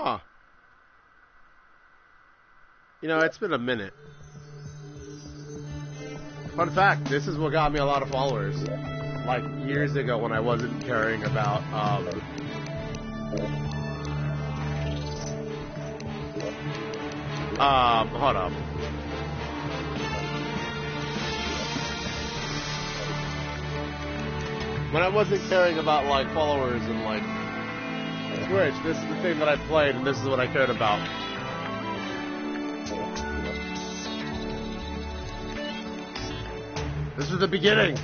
Huh. You know, it's been a minute. Fun fact, this is what got me a lot of followers. Like years ago when I wasn't caring about um Um, hold up. When I wasn't caring about like followers and like Twitch, this is the thing that I played and this is what I cared about. This was the beginning.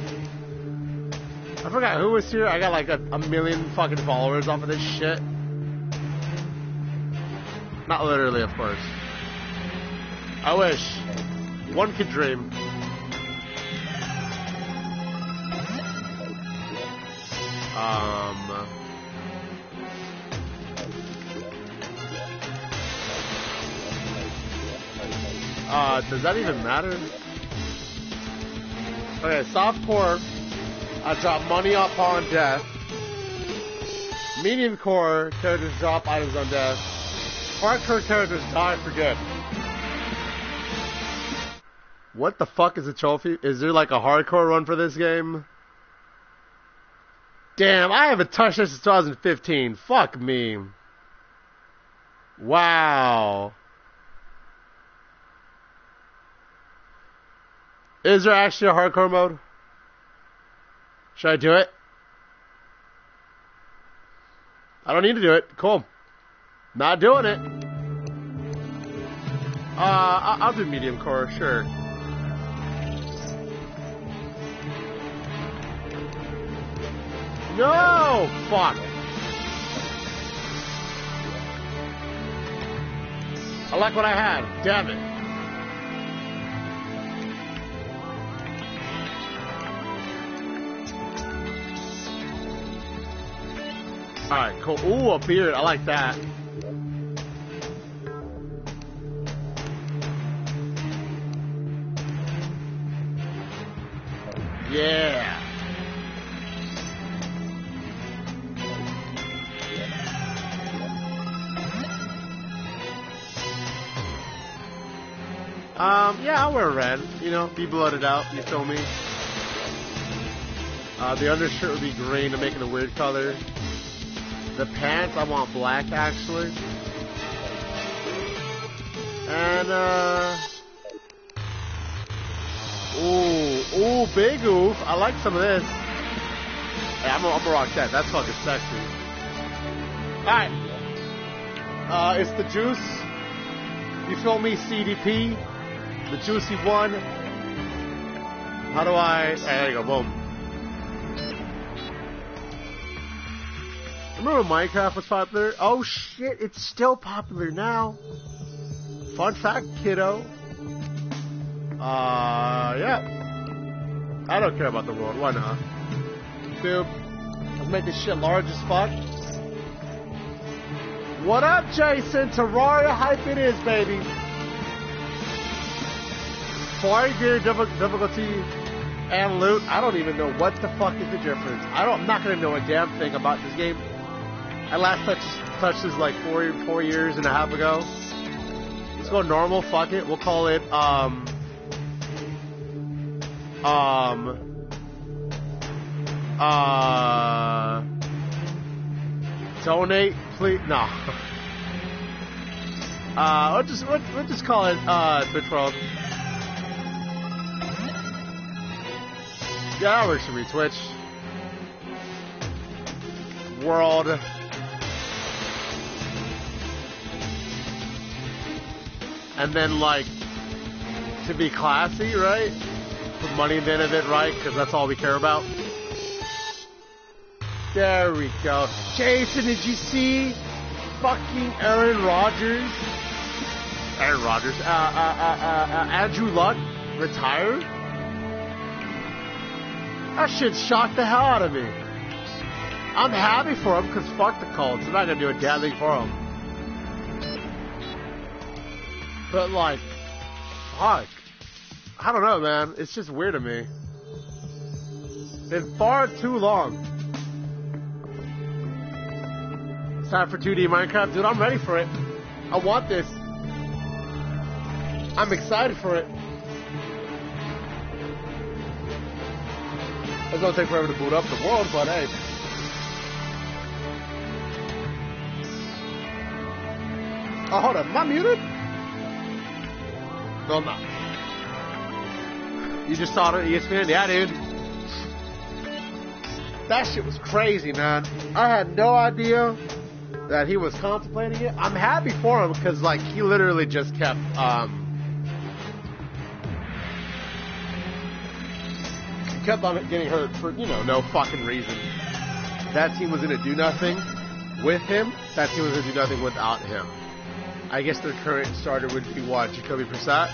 I forgot who was here. I got like a, a million fucking followers off of this shit. Not literally, of course. I wish. One could dream. Um. Uh, does that even matter? Okay, soft core. I drop money upon death. Medium core characters drop items on death. Hardcore characters die for good. What the fuck is a trophy? Is there like a hardcore run for this game? Damn, I haven't touched this since 2015. Fuck me. Wow. Is there actually a hardcore mode? Should I do it? I don't need to do it. Cool. Not doing it. Uh, I- I'll do medium core, sure. No! Fuck. I like what I had. Damn it. Alright, cool. Ooh, a beard. I like that. Yeah. Um, yeah, I'll wear red. You know, be blooded out. You feel me? Uh, the undershirt would be green to make it a weird color. The pants, I want black actually. And, uh. Ooh, ooh, big oof. I like some of this. Hey, I'm gonna rock that. That's fucking sexy. Alright. Uh, it's the juice. You feel me, CDP? The juicy one. How do I. There you go, boom. Remember when Minecraft was popular? Oh shit, it's still popular now. Fun fact, kiddo. Uh, yeah. I don't care about the world. Why not? Dude, let's make this shit large as fuck. What up, Jason? Terraria hype it is, baby. Fly gear difficulty and loot. I don't even know what the fuck is the difference. I don't. I'm not gonna know a damn thing about this game. I last touched touched this like four four years and a half ago. Let's go normal. Fuck it. We'll call it um um uh donate please no. Uh, we'll just we'll, we'll just call it uh Twitch World. Yeah, that works for me. Twitch World. And then like to be classy, right? Put money in the end of it, right? Because that's all we care about. There we go. Jason, did you see fucking Aaron Rodgers? Aaron Rodgers. Uh, uh, uh, uh, uh, Andrew Luck retired? That shit shocked the hell out of me. I'm happy for him because fuck the Colts. I'm not going to do a damn thing for him. But like, fuck. I don't know, man. It's just weird to me. Been far too long. Time for 2D Minecraft. Dude, I'm ready for it. I want this. I'm excited for it. It's gonna take forever to boot up the world, but hey. Oh, hold on. Am I muted? No. You just saw it ESPN? Yeah, dude. That shit was crazy, man. I had no idea that he was contemplating it. I'm happy for him because, like, he literally just kept, um, kept on getting hurt for, you know, no fucking reason. That team was going to do nothing with him. That team was going to do nothing without him. I guess their current starter would be what, Jacoby Brissett?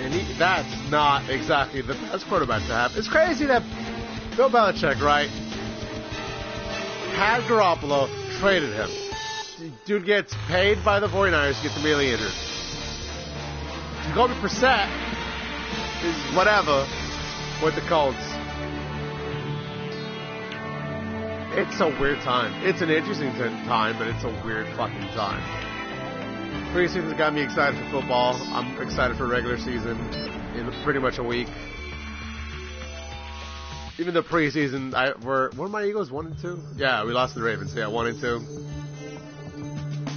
And he, that's not exactly the best quarterback to have. It's crazy that Bill Belichick, right, had Garoppolo, traded him. Dude gets paid by the 49ers, gets immediately injured. Jacoby Brissett is whatever with the Colts. It's a weird time. It's an interesting time, but it's a weird fucking time. Preseason's got me excited for football. I'm excited for regular season in pretty much a week. Even the preseason, I were were my Eagles one and two? Yeah, we lost to the Ravens. Yeah, one and two.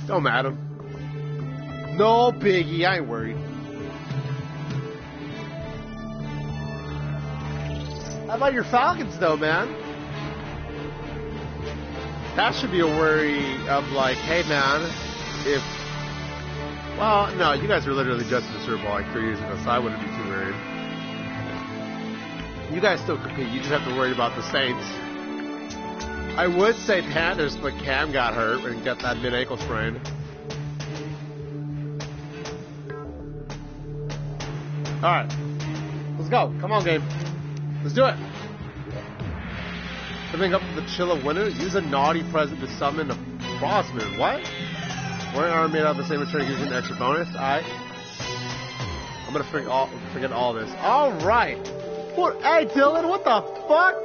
Don't matter. No biggie. I ain't worried. How about your Falcons, though, man? That should be a worry of like, hey, man, if well, no, you guys were literally just in the Super Bowl like three years ago, so I wouldn't be too worried. You guys still compete. You just have to worry about the Saints. I would say Panthers, but Cam got hurt and got that mid ankle sprain. All right, let's go. Come on, game. Let's do it. Coming up to the chill of winter, use a naughty present to summon a Frost Moon. What? Wearing armor made out of the same material gives you an extra bonus. Alright. I'm gonna forget all, forget all this. Alright. What? Hey, Dylan, what the fuck?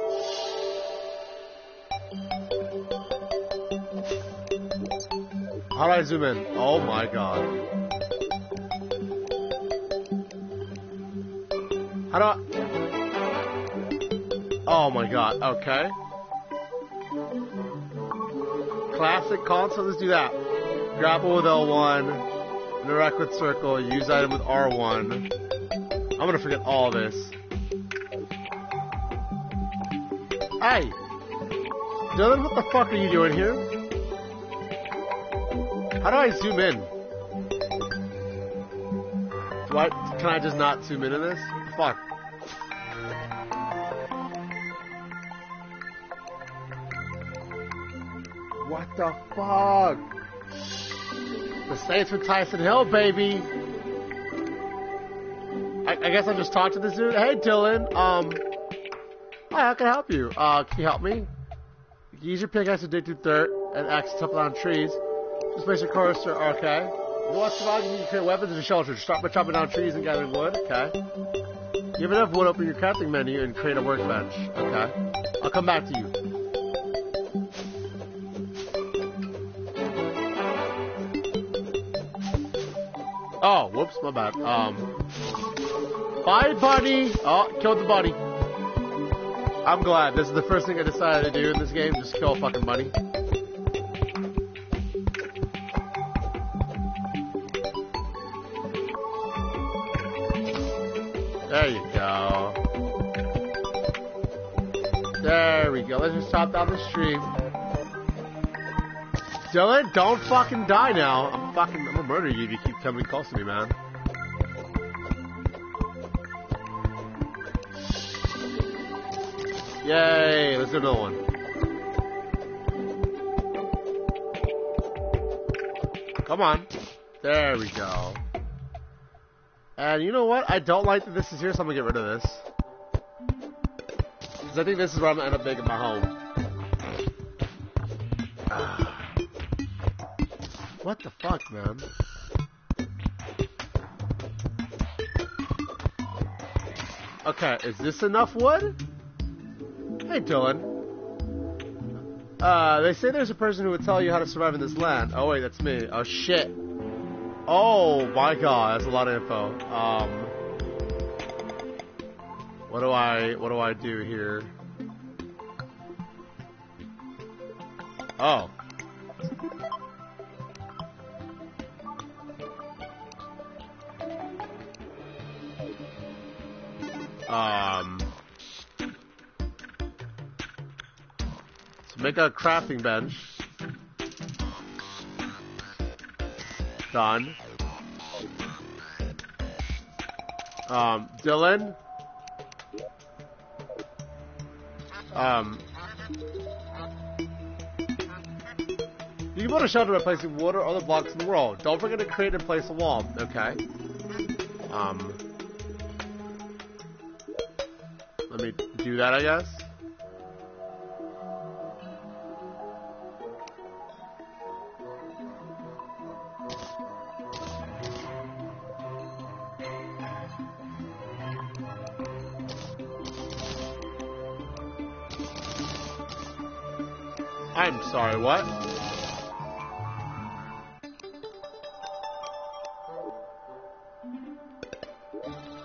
How do I zoom in? Oh my god. How do I... Oh my god, okay. Classic console, let's do that. Grapple with L1, interact with circle, use item with R1. I'm gonna forget all this. Hey! Dylan, what the fuck are you doing here? How do I zoom in? Do I, can I just not zoom into this? Fuck. What the fuck? The Saints with Taysom Hill, baby. I, I guess I'll just talk to this dude. Hey, Dylan. Um, hi, how can I help you? Uh, can you help me? Use your pickaxe to dig through dirt and axe to topple down trees. Just place your cursor. Okay. What's surviving? You can create weapons and shelters. Start by chopping down trees and gathering wood. Okay. You have enough wood, open your crafting menu and create a workbench. Okay. I'll come back to you. Oh, whoops, my bad. Um, bye, buddy. Oh, killed the buddy. I'm glad. This is the first thing I decided to do in this game. Just kill a fucking buddy. There you go. There we go. Let's just chop down the stream. Dylan, don't fucking die now. I'm fucking, I'm gonna murder you if you keep coming close to me, man. Yay, let's do another one. Come on. There we go. And you know what? I don't like that this is here, so I'm gonna get rid of this. Because I think this is where I'm gonna end up making my home. What the fuck, man? Okay, is this enough wood? Hey, Dylan. Uh, they say there's a person who would tell you how to survive in this land. Oh wait, that's me. Oh shit. Oh my god, that's a lot of info. Um, what do I what do I do here? Oh. Make a crafting bench. Done. Um, Dylan. Um, you can build a shelter by placing wood or other blocks in the world. Don't forget to create and place a wall. Okay. Um, let me do that, I guess. What?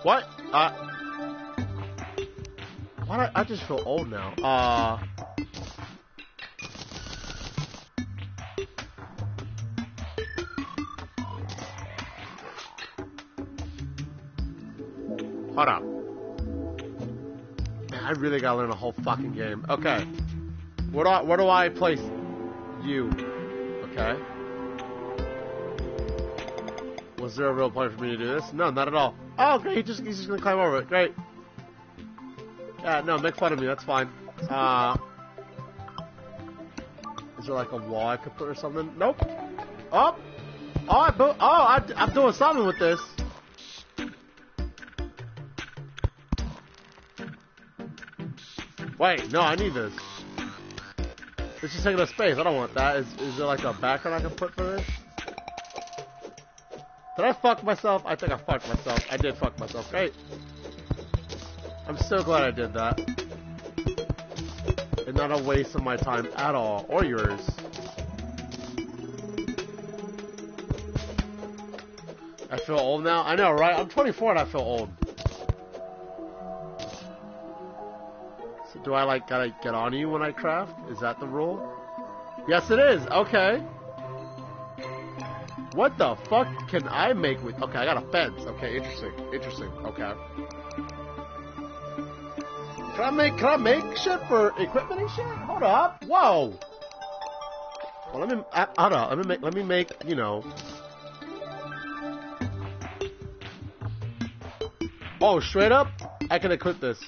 What? Uh. Why? I, I just feel old now. Uh. Hold up. Man, I really gotta learn a whole fucking game. Okay. What do I, where do I place you? Okay. Was there a real point for me to do this? No, not at all. Oh, great. He just, he's just gonna climb over it. Great. Yeah, no, make fun of me. That's fine. Uh, is there like a wall I could put or something? Nope. Oh, oh, I, oh, I, I'm doing something with this. Wait, no, I need this. It's just taking up space. I don't want that. Is, is there like a background I can put for this? Did I fuck myself? I think I fucked myself. I did fuck myself. Great. I'm so glad I did that. And not a waste of my time at all. Or yours. I feel old now? I know, right? I'm 24 and I feel old. Do I like gotta get on you when I craft? Is that the rule? Yes it is, okay. What the fuck can I make with okay, I got a fence. Okay, interesting. Interesting. Okay. Can I make can I make shit for equipment and shit? Hold up. Whoa. Well let me hold up, let me make let me make, you know, Oh, straight up, I can equip this.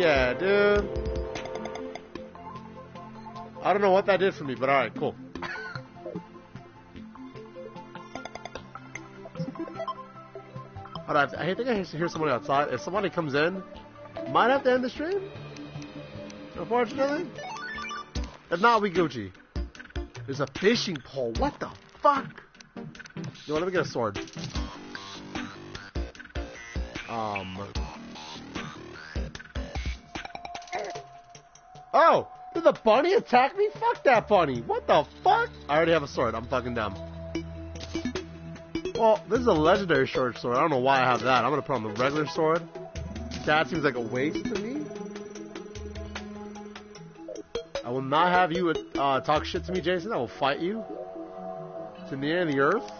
Yeah, dude. I don't know what that did for me, but alright, cool. Hold on, I think I hear somebody outside. If somebody comes in, might have to end the stream. Unfortunately. If not, we Gucci. There's a fishing pole. What the fuck? Yo, let me get a sword. Um. Oh! Did the bunny attack me? Fuck that bunny. What the fuck? I already have a sword. I'm fucking dumb. Well, this is a legendary short sword. I don't know why I have that. I'm gonna put on the regular sword. That seems like a waste to me. I will not have you uh, talk shit to me, Jason. I will fight you to the end of the earth.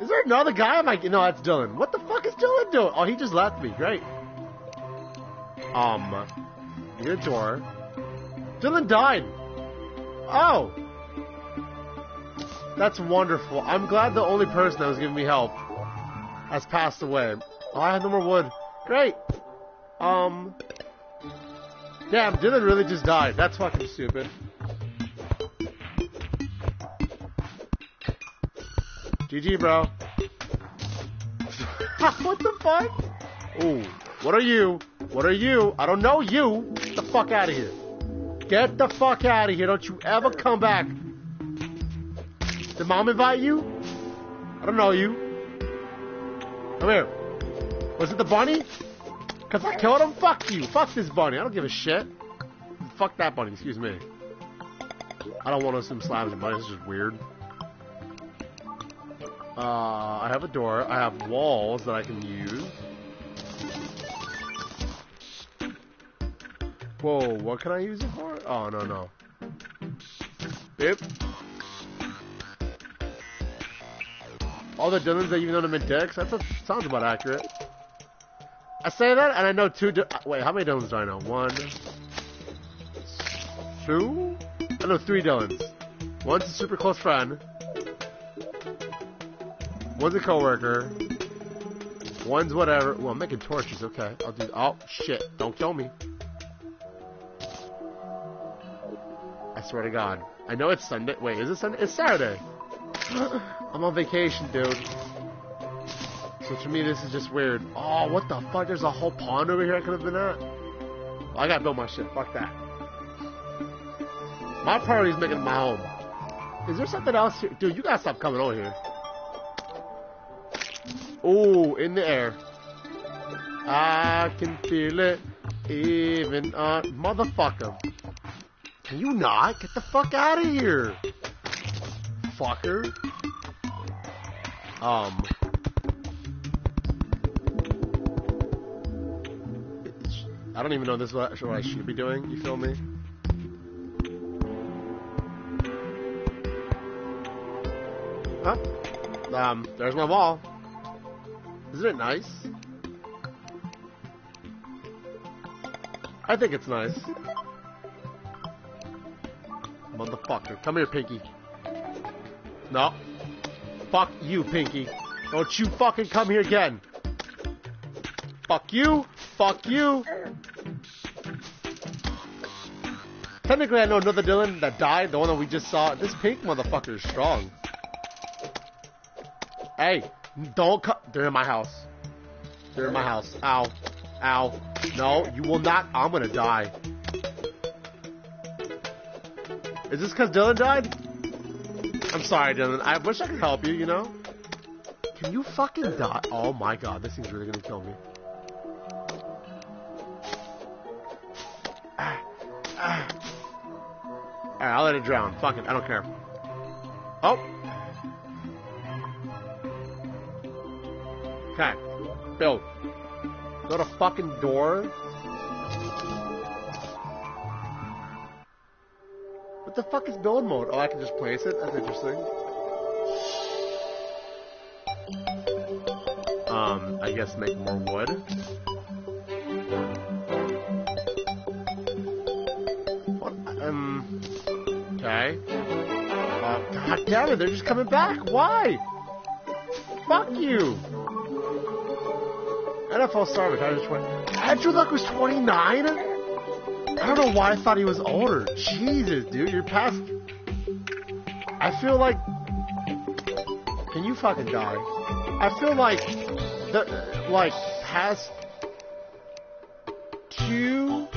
Is there another guy? I'm like, no, that's Dylan. What the fuck is Dylan doing? Oh, he just left me. Great. Um, your door. Dylan died. Oh. That's wonderful. I'm glad the only person that was giving me help has passed away. Oh, I have no more wood. Great. Um. Damn, Dylan really just died. That's fucking stupid. GG, bro. what the fuck? Ooh, what are you? What are you? I don't know you. Get the fuck out of here. Get the fuck out of here. Don't you ever come back. Did mom invite you? I don't know you. Come here. Was it the bunny? Because I killed him? Fuck you. Fuck this bunny. I don't give a shit. Fuck that bunny. Excuse me. I don't want to assume slams and bunnies. It's just weird. Uh, I have a door. I have walls that I can use. Whoa, what can I use it for? Oh, no, no. Yep. All the Dylans that even though them in dicks? That sounds about accurate. I say that, and I know two. Uh, wait, how many Dylans do I know? One, two. I know three Dylans. One's a super close friend. One's a coworker. One's whatever. Well, I'm making torches. Okay, I'll do. Oh shit! Don't kill me. I swear to God. I know it's Sunday. Wait, is it Sunday? It's Saturday. I'm on vacation, dude. So to me, this is just weird. Oh, what the fuck? There's a whole pond over here I could have been at. Well, I gotta build my shit. Fuck that. My priority is making my home. Is there something else here? Dude, you gotta stop coming over here. Oh, in the air. I can feel it even on... Motherfucker. Can you not? Get the fuck out of here. Fucker. Um... I don't even know this is what, I should be doing, you feel me? Huh? Um, there's my wall. Isn't it nice? I think it's nice. Motherfucker. Come here, Pinky. No. Fuck you, Pinky. Don't you fucking come here again. Fuck you. Fuck you. Technically, I know another Dylan that died, the one that we just saw. This pink motherfucker is strong. Hey, don't come. They're in my house. They're in my house. Ow. Ow. No, you will not. I'm gonna die. Is this because Dylan died? I'm sorry, Dylan. I wish I could help you, you know? Can you fucking die? Oh my god, this thing's really gonna kill me. Ah, ah. Alright, I'll let it drown. Fuck it, I don't care. Oh! Okay. Build. Go to fucking door. What the fuck is build mode? Oh, I can just place it? That's interesting. Um, I guess make more wood. What? Um, okay. Uh, God damn it, they're just coming back. Why? Fuck you. NFL star retired at 20. Andrew Luck was 29? I don't know why I thought he was older. Jesus, dude, you're past. I feel like. Can you fucking die? I feel like. The, like, past. Two.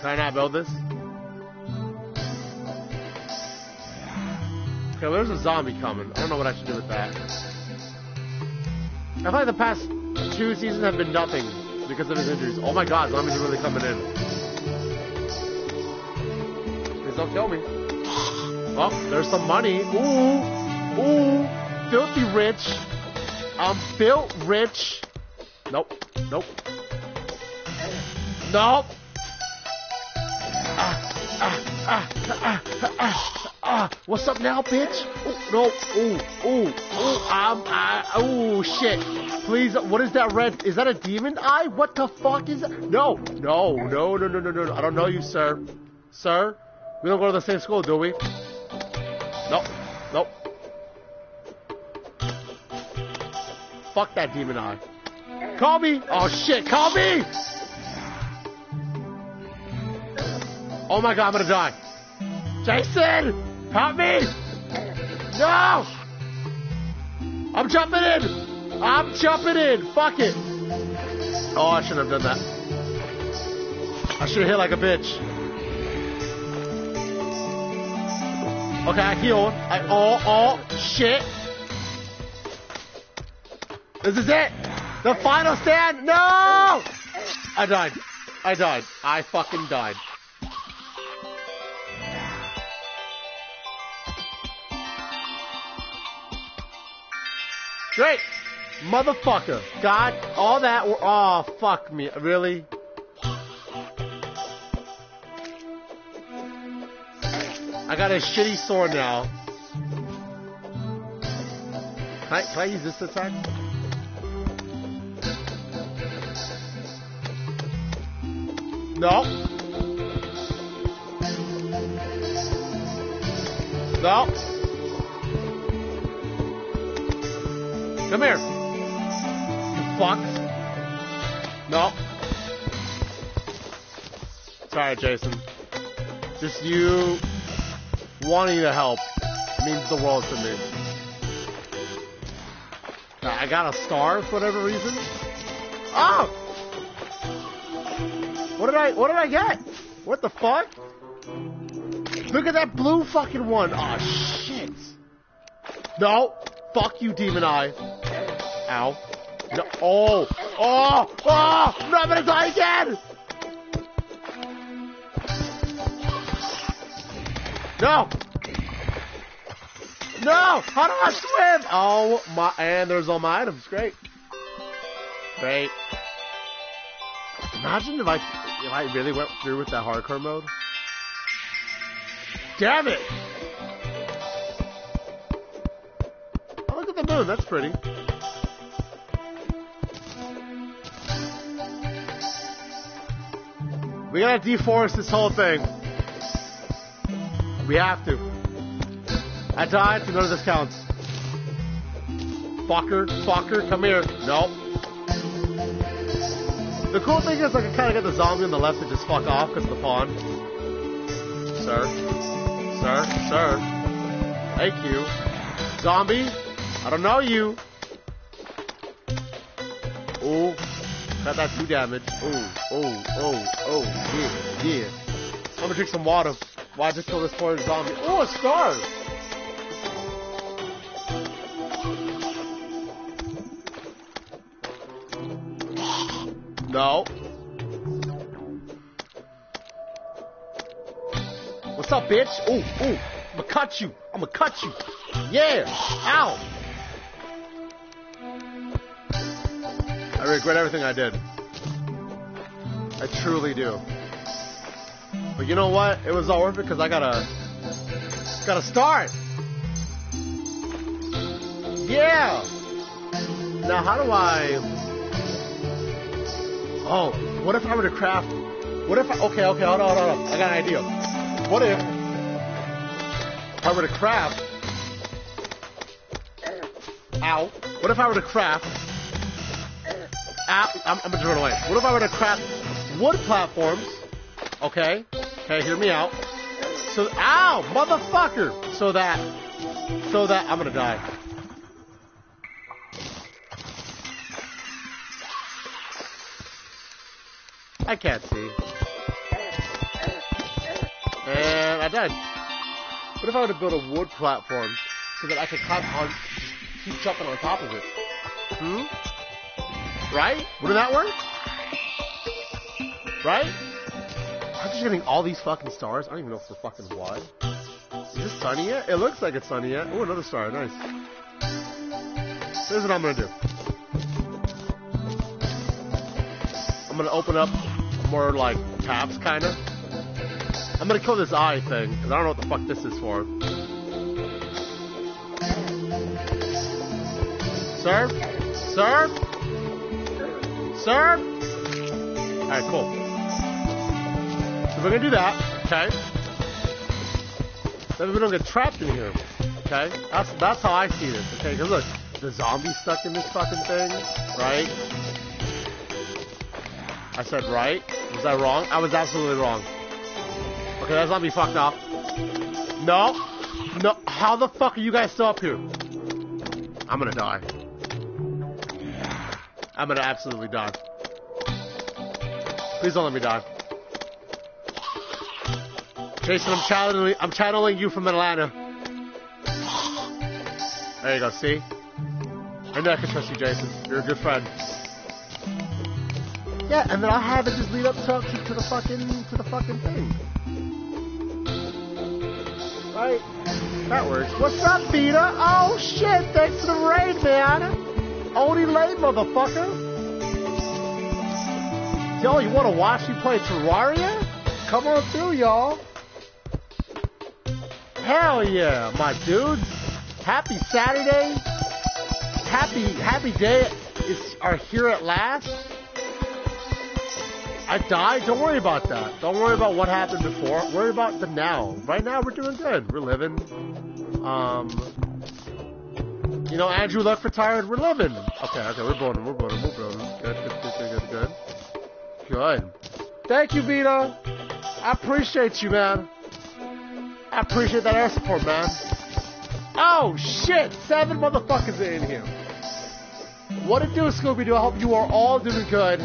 Can I not build this? Okay, there's a zombie coming. I don't know what I should do with that. I feel like the past two seasons have been nothing because of his injuries. Oh my god, zombies are really coming in. Please don't kill me. Oh, there's some money. Ooh, ooh, filthy rich. I'm built rich. Nope, nope. Nope. Ah, ah, ah, ah, what's up now, bitch? Ooh, no, ooh, ooh, ooh, um, I, ooh, shit. Please, what is that red? Is that a demon eye? What the fuck is that? No, no, no, no, no, no, no, I don't know you, sir. Sir? We don't go to the same school, do we? Nope, nope. Fuck that demon eye. Call me! Oh shit, call me! Oh my god, I'm gonna die. Jason! Help me! No! I'm jumping in! I'm jumping in. Fuck it. Oh, I shouldn't have done that. I should have hit like a bitch. Okay, I heal. I oh oh shit. This is it. The final stand. No. I died. I died. I fucking died. Great. Motherfucker. God, all that were, oh, fuck me. Really? I got a shitty sword now. Can I, can I use this attack? No. No. Come here. You fuck. No. Sorry, Jason. Just you wanting to help means the world to me. I got a star for whatever reason. Oh! What did I, what did I get? What the fuck? Look at that blue fucking one. Oh shit. No. Fuck you, Demon Eye. Ow. No. Oh. Oh. Oh. I'm gonna die again. No. No. How do I swim? Oh my. And there's all my items. Great. Great. Imagine if I if I really went through with that hardcore mode. Damn it! Oh, look at the moon. That's pretty. We gotta deforest this whole thing. We have to. I died, so none of this counts. Fucker, fucker, come here. Nope. The cool thing is I can kind of get the zombie on the left to just fuck off because of the pond. Sir. Sir. Sir. Thank you. Zombie. I don't know you. Got that two damage. Oh, Oh. Oh. Oh. Yeah. Yeah. I'm gonna drink some water. Why just kill this poor zombie? Oh, a star! No. What's up, bitch? Ooh, ooh. I'ma cut you. I'ma cut you. Yeah. Ow. I regret everything I did. I truly do. But you know what? It was all worth it because I gotta, gotta start. Yeah. Now, how do I? Oh, what if I were to craft? What if I? Okay, okay, hold on, hold on. I got an idea. What if I were to craft? Ow. What if I were to craft? Ow, I'm, I'm gonna run away. What if I were to craft wood platforms? Okay. Okay, hear me out. So, ow, motherfucker. So that, so that I'm gonna die. I can't see. And I died. What if I were to build a wood platform so that I could climb on, keep jumping on top of it? Hmm? Right? Wouldn't that work? Right? I'm just getting all these fucking stars. I don't even know the fucking why. Is this sunny yet? It looks like it's sunny yet. Oh, another star. Nice. Here's what I'm gonna do. I'm gonna open up more like tabs, kind of. I'm gonna kill this eye thing, because I don't know what the fuck this is for. Serve? Serve? Serve? Alright, cool. So we're gonna do that, okay? Then we don't get trapped in here, okay? That's, that's how I see this, okay? Because look, the zombie's stuck in this fucking thing, right? I said right. Was I wrong? I was absolutely wrong. Okay, that's not me fucked up. No. No. How the fuck are you guys still up here? I'm gonna die. I'm gonna absolutely die. Please don't let me die. Jason, I'm channeling, I'm channeling you from Atlanta. There you go, see? I know I can trust you, Jason. You're a good friend. Yeah, and then I'll have it just lead up to, to, to the fucking to the fucking thing. Right? That works. What's up, Vita? Oh shit, thanks for the raid, man. Only late, motherfucker. Yo, you wanna watch me play Terraria? Come on through, y'all. Hell yeah, my dudes. Happy Saturday. Happy happy day is are here at last. I died. Don't worry about that. Don't worry about what happened before. Worry about the now. Right now, we're doing good. We're living. Um, you know, Andrew Luck retired. We're living. Okay, okay, we're boning. We're boning. We're boning. Good, good, good, good, good, good. Good. Thank you, Vita. I appreciate you, man. I appreciate that air support, man. Oh shit! Seven motherfuckers are in here. What it do, Scooby Doo? I hope you are all doing good.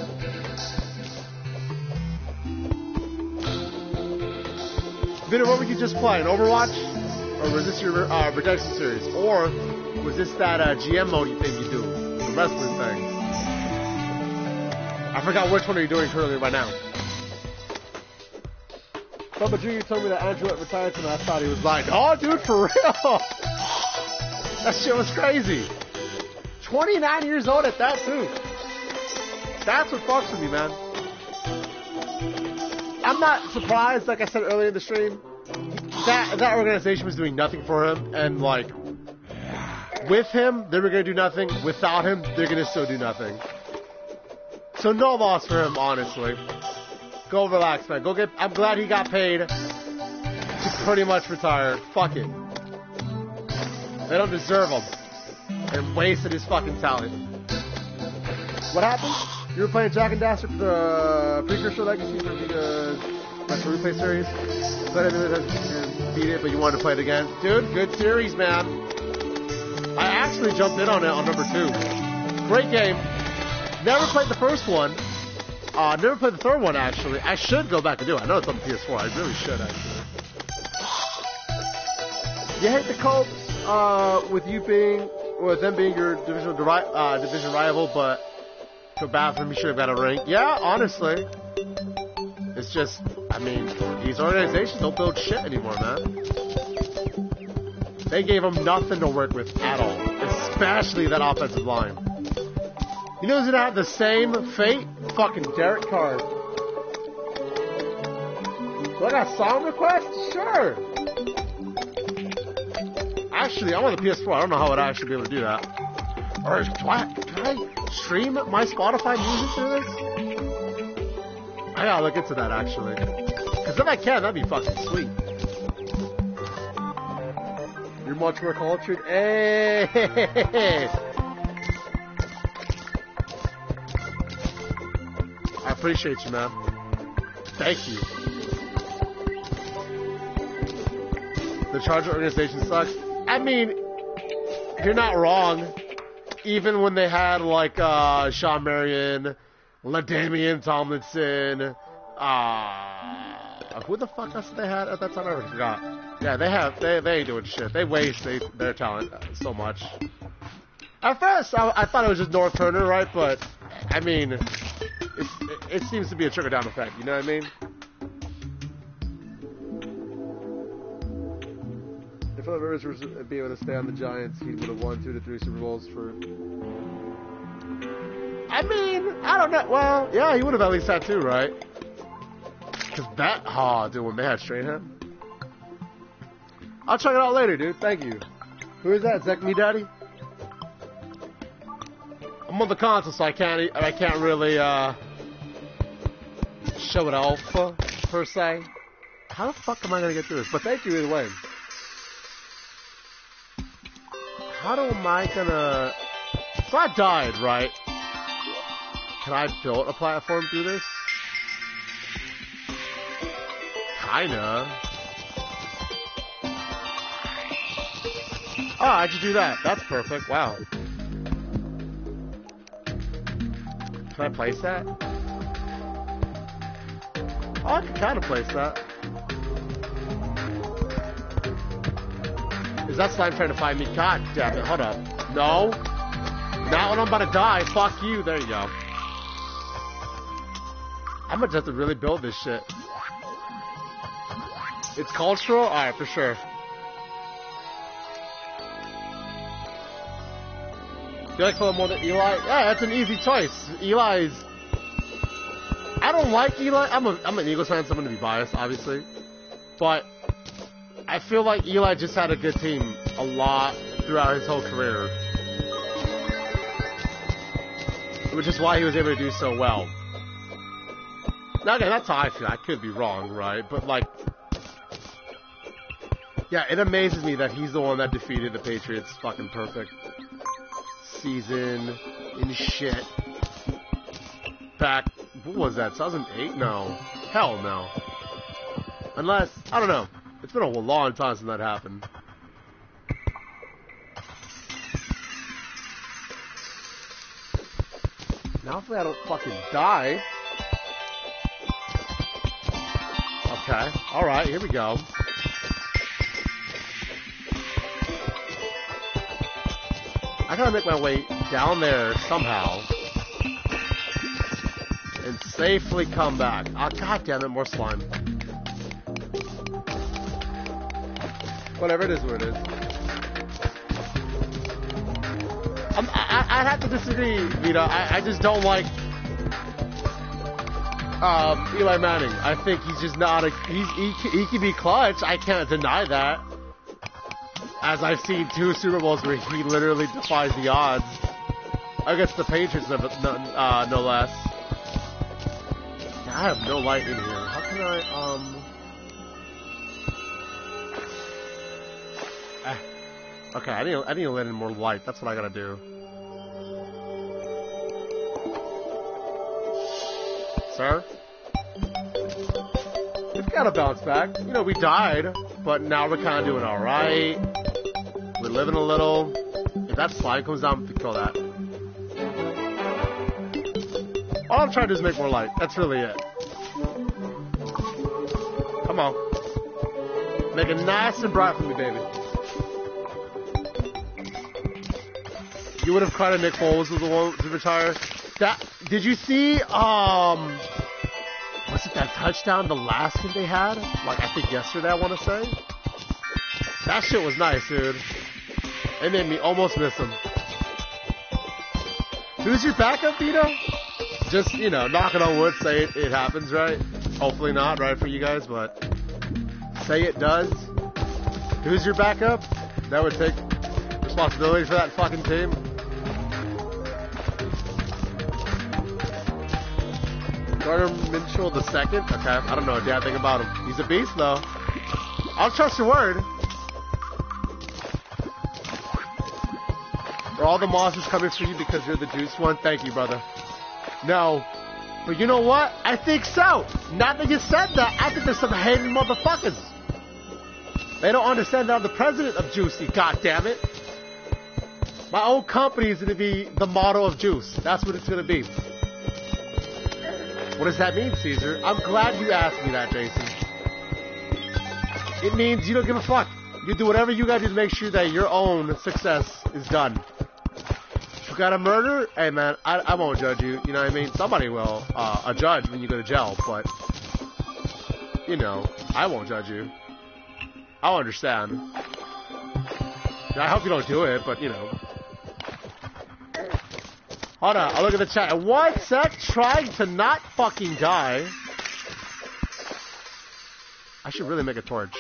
Vita, what were you just playing? Overwatch? Or was this your uh, Redemption series? Or was this that uh, GM mode thing you do? The wrestling thing? I forgot which one are you doing currently right now. Bubba Jr. told me that Andrew had retired and I thought he was lying. Oh, dude, for real? that shit was crazy. 29 years old at that, too. That's what fucks with me, man. I'm not surprised, like I said earlier in the stream, that that organization was doing nothing for him, and like with him, they were gonna do nothing. Without him, they're gonna still do nothing. So no loss for him, honestly. Go relax, man. Go get. I'm glad he got paid to pretty much retire. Fuck it. They don't deserve him. And wasted his fucking talent. What happened? You were playing Jak and Daxter for the uh, Precursor Legacy for Vita's uh, Retro Replay series. It and beat it, but you wanted to play it again. Dude, good series, man. I actually jumped in on it on number two. Great game. Never played the first one. Uh, never played the third one, actually. I should go back and do it. I know it's on the PS4. I really should, actually. You hate the Colts uh, with you being, with them being your division, uh, division rival, but feel bad for. He should have got a ring. Yeah, honestly. It's just, I mean, these organizations don't build shit anymore, man. They gave him nothing to work with at all, especially that offensive line. You know who's gonna have the same fate? Fucking Derek Carr. Do I got a song request? Sure. Actually, I'm on the PS4. I don't know how I'd actually be able to do that. Or do I, can I stream my Spotify music through this? I gotta look into that actually. Because if I can, that'd be fucking sweet. Much more cultured. Hey! I appreciate you, man. Thank you. The Charger organization sucks. I mean, you're not wrong. Even when they had like uh, Shawn Marion, LaDainian Tomlinson, uh, who the fuck else they had at that time? I forgot. Yeah, they have they they ain't doing shit. They waste they, their talent so much. At first, I, I thought it was just Norv Turner, right? But I mean, it, it seems to be a trickle down effect. You know what I mean? If Philip Rivers was to be able to stay on the Giants, he would have won two to three Super Bowls for. I mean, I don't know. Well, yeah, he would have at least had two, right? Because that, oh, dude, when they had Strahan. I'll check it out later, dude. Thank you. Who is that? Is that me, Daddy? I'm on the console, so I can't. I can't really uh, show it off per se. How the fuck am I gonna get through this? But thank you either way. How do am I gonna? So I died, right? Can I build a platform through this? Kinda. Oh, how'd you do that? That's perfect. Wow. Can I place that? Oh, I can kind of place that. Is that slime trying to find me? God damn it, hold up. No. Not when I'm about to die. Fuck you. There you go. I'm gonna have to really build this shit. It's cultural? Alright, for sure. You like Philip more than Eli? Yeah, that's an easy choice. Eli's. I don't like Eli. I'm a I'm an Eagles fan, so I'm gonna be biased, obviously. But I feel like Eli just had a good team a lot throughout his whole career. Which is why he was able to do so well. Now again, that's how I feel. I could be wrong, right? But like Yeah, it amazes me that he's the one that defeated the Patriots fucking perfect season in shit. Back, what was that? 2008? No. Hell no. Unless, I don't know. It's been a long time since that happened. Now hopefully I don't fucking die. Okay. Alright, here we go. I gotta make my way down there somehow. And safely come back. Ah, oh, god damn it, more slime. Whatever it is, what it is. I'm, I, I have to disagree, Vito. I, I just don't like um, Eli Manning. I think he's just not a. He's he, he can be clutch. I can't deny that as I've seen two Super Bowls where he literally defies the odds against the Patriots, no, uh, no less. I have no light in here. How can I, um... Eh. Okay, I need, I need to let in more light. That's what I gotta do. Sir? We've gotta bounce back. You know, we died, but now we're kinda doing alright. Living a little. If that slide comes down, we can kill that. All I'm trying to do is make more light. That's really it. Come on. Make it nice and bright for me, baby. You would have cried if Nick Foles was the one to retire. That did you see? Um, was it that touchdown, the last one they had? Like I think yesterday, I want to say. That shit was nice, dude. It made me almost miss him. Who's your backup, Vito? Just, you know, knocking on wood, say it, it happens, right? Hopefully not, right, for you guys, but say it does. Who's your backup? That would take responsibility for that fucking team. Gardner Minshew the second? Okay, I don't know a damn thing about him. He's a beast, though. I'll trust your word. All the mosses coming for you because you're the juice one? Thank you, brother. No. But you know what? I think so. Not that you said that. I think there's some hating motherfuckers. They don't understand that I'm the president of Juicy. God damn it. My own company is to be the motto of Juice. That's what it's going to be. What does that mean, Caesar? I'm glad you asked me that, Jason. It means you don't give a fuck. You do whatever you gotta do to make sure that your own success is done got a murder, hey man, I, I won't judge you. You know what I mean? Somebody will, uh, a judge when you go to jail, but, you know, I won't judge you. I'll understand. I hope you don't do it, but, you know. Hold on, I'll look at the chat. One sec, trying to not fucking die. I should really make a torch.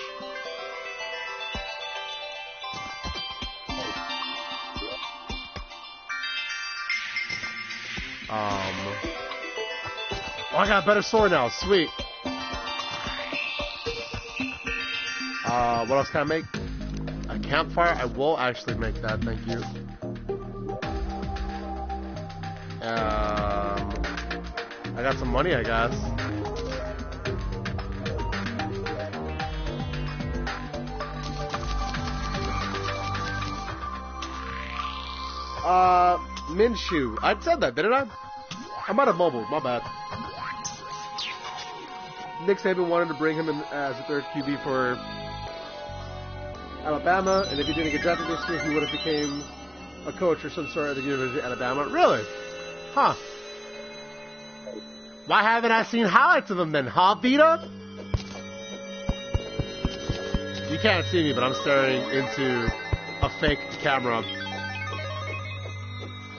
Um, oh, I got a better sword now. Sweet. Uh, what else can I make? A campfire? I will actually make that, thank you. Um, I got some money, I guess. Uh, Minshew. I said that, didn't I? I might have mumbled. My bad. Nick Saban wanted to bring him in as a third QB for Alabama, and if he didn't get drafted this year, he would have became a coach or some sort at the University of Alabama. Really? Huh. Why haven't I seen highlights of him then, huh, Vita? You can't see me, but I'm staring into a fake camera.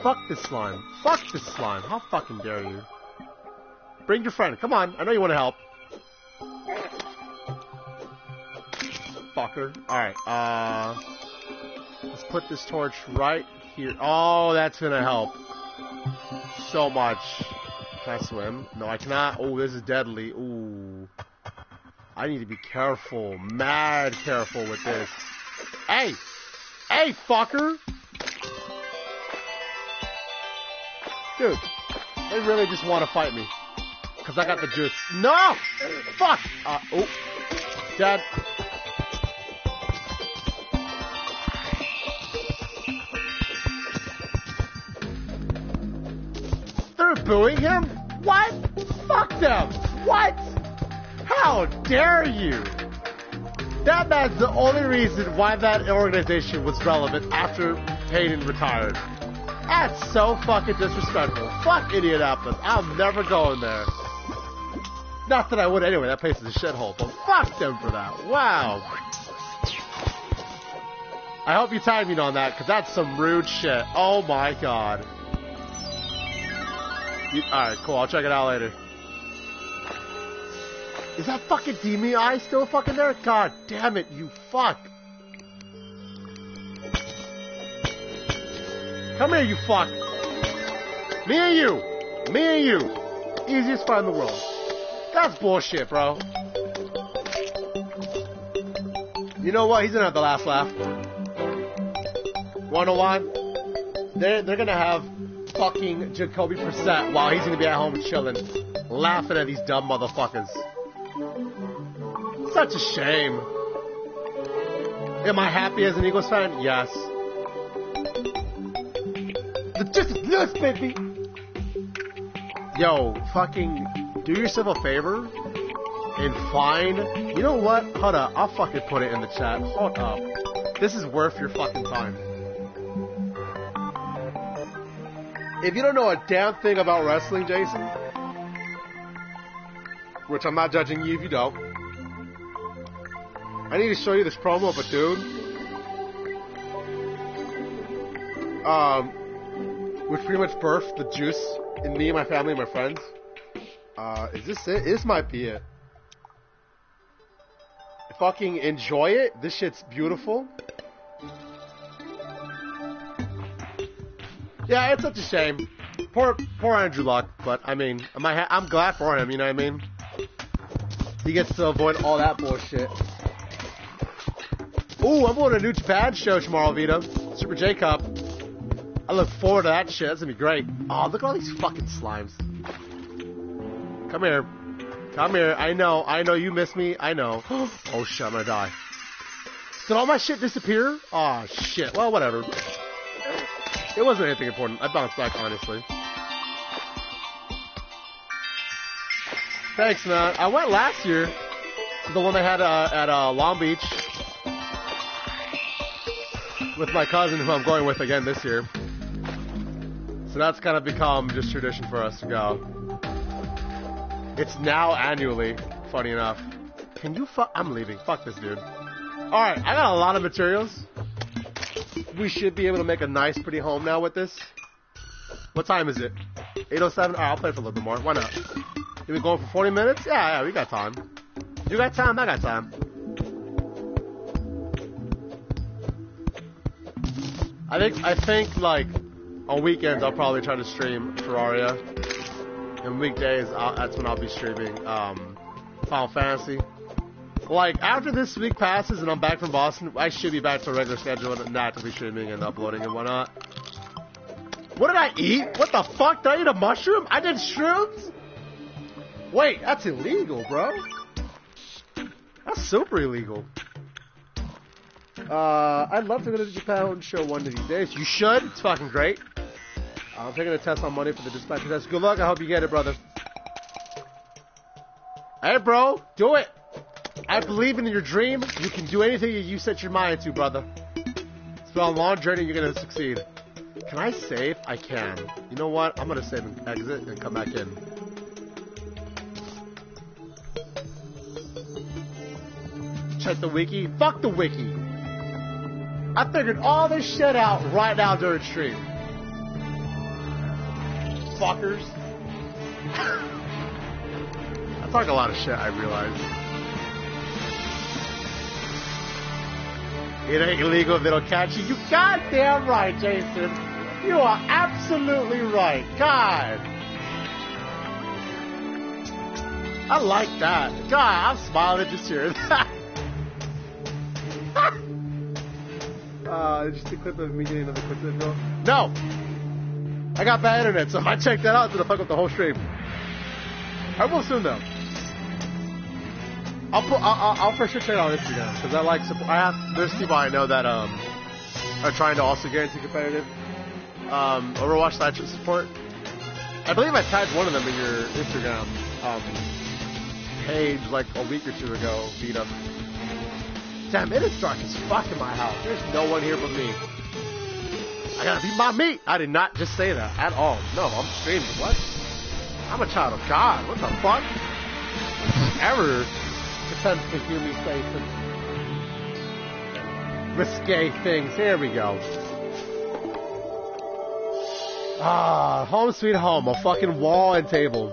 Fuck this slime. Fuck this slime. How fucking dare you? Bring your friend. Come on. I know you want to help. Fucker. Alright, uh... Let's put this torch right here. Oh, that's gonna help. So much. Can I swim? No, I cannot. Oh, this is deadly. Ooh. I need to be careful. Mad careful with this. Hey! Hey, fucker! Dude, they really just want to fight me. Because I got the juice. No! Fuck! Uh, oh. Dad. They're booing him? What? Fuck them! What? How dare you? That man's the only reason why that organization was relevant after Payton retired. That's so fucking disrespectful. Fuck Indianapolis. I'm never going there. Not that I would anyway, that place is a shithole, but fuck them for that. Wow. I hope you time me on that, because that's some rude shit. Oh my god. Alright, cool, I'll check it out later. Is that fucking Demon Eye still fucking there? God damn it, you fuck. Come here, you fuck. Me and you. Me and you. Easiest fight in the world. That's bullshit, bro. You know what? He's gonna have the last laugh. Wanna oh why? They're, they're gonna have fucking Jacoby Brissett while he's gonna be at home chilling, laughing at these dumb motherfuckers. Such a shame. Am I happy as an Eagles fan? Yes. Just this baby. Yo, fucking do yourself a favor and find. You know what? Hold up. I'll fucking put it in the chat. Hold up. This is worth your fucking time. If you don't know a damn thing about wrestling, Jason, which I'm not judging you if you don't, I need to show you this promo of a dude. Um, which pretty much birthed the juice in me my family and my friends. Uh, is this it? This might be it. Fucking enjoy it. This shit's beautiful. Yeah, it's such a shame. Poor, poor Andrew Luck. But I mean, I'm, I'm glad for him. You know what I mean? He gets to avoid all that bullshit. Ooh, I'm going to a New Japan show tomorrow, Vita. Super J Cup. I look forward to that shit. That's gonna be great. Oh, look at all these fucking slimes. Come here. Come here. I know. I know you miss me. I know. oh shit, I'm gonna die. Did all my shit disappear? Oh shit. Well, whatever. It wasn't anything important. I bounced back, honestly. Thanks, man. I went last year to the one they had uh, at uh, Long Beach with my cousin, who I'm going with again this year. So that's kind of become just tradition for us to go. It's now annually, funny enough. Can you fuck? I'm leaving. Fuck this dude. Alright, I got a lot of materials. We should be able to make a nice, pretty home now with this. What time is it? 8.07? Alright, I'll play for a little bit more. Why not? You been going for 40 minutes? Yeah, yeah, we got time. You got time? I got time. I think, I think, like, on weekends I'll probably try to stream Terraria. And weekdays, I'll, that's when I'll be streaming, um, Final Fantasy. Like, after this week passes and I'm back from Boston, I should be back to a regular schedule and not to be streaming and uploading and whatnot. What did I eat? What the fuck? Did I eat a mushroom? I did shrooms? Wait, that's illegal, bro. That's super illegal. Uh, I'd love to go to the Japan show one of these days. You should. It's fucking great. I'm taking a test on Monday for the dispatcher test. Good luck. I hope you get it, brother. Hey, bro, do it. I believe in your dream. You can do anything you set your mind to, brother. It's been a long journey. You're gonna succeed. Can I save? I can. You know what? I'm gonna save and exit and come back in. Check the wiki. Fuck the wiki. I figured all this shit out right now during stream. Fuckers. I talk a lot of shit, I realize. It ain't illegal if they don't catch you. You goddamn right, Jason. You are absolutely right. God. I like that. God, I'm smiling just hearing that. Uh, just a clip of me getting another quick video. No! I got bad internet, so if I check that out, it's gonna fuck up the whole stream. I will soon though. I'll put, I'll, I'll, for sure check out Instagram because I like support. I have there's people I know that um are trying to also guarantee competitive um Overwatch slash support. I believe I tagged one of them in your Instagram um page like a week or two ago. Beat up. Damn, it is dark as fuck in my house. There's no one here but me. I gotta beat my meat. I did not just say that at all. No, I'm streaming. What? I'm a child of God. What the fuck? Ever pretends to hear me say some risque things. Here we go. Ah, home sweet home. A fucking wall and table.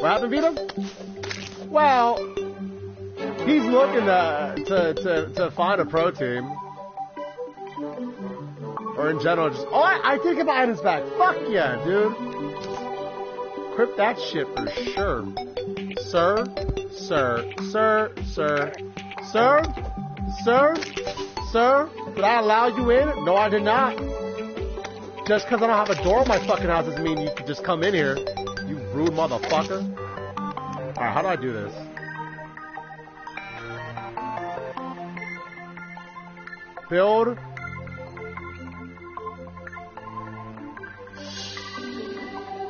What happened, Vito? Well, he's looking to, to, to, to find a pro team. Or in general, just, oh, I, I get my items back. Fuck yeah, dude. Crypt that shit for sure. Sir, sir, sir, sir, sir, sir, sir, did I allow you in? No, I did not. Just because I don't have a door in my fucking house doesn't mean you can just come in here. Rude motherfucker. Alright, how do I do this? Build.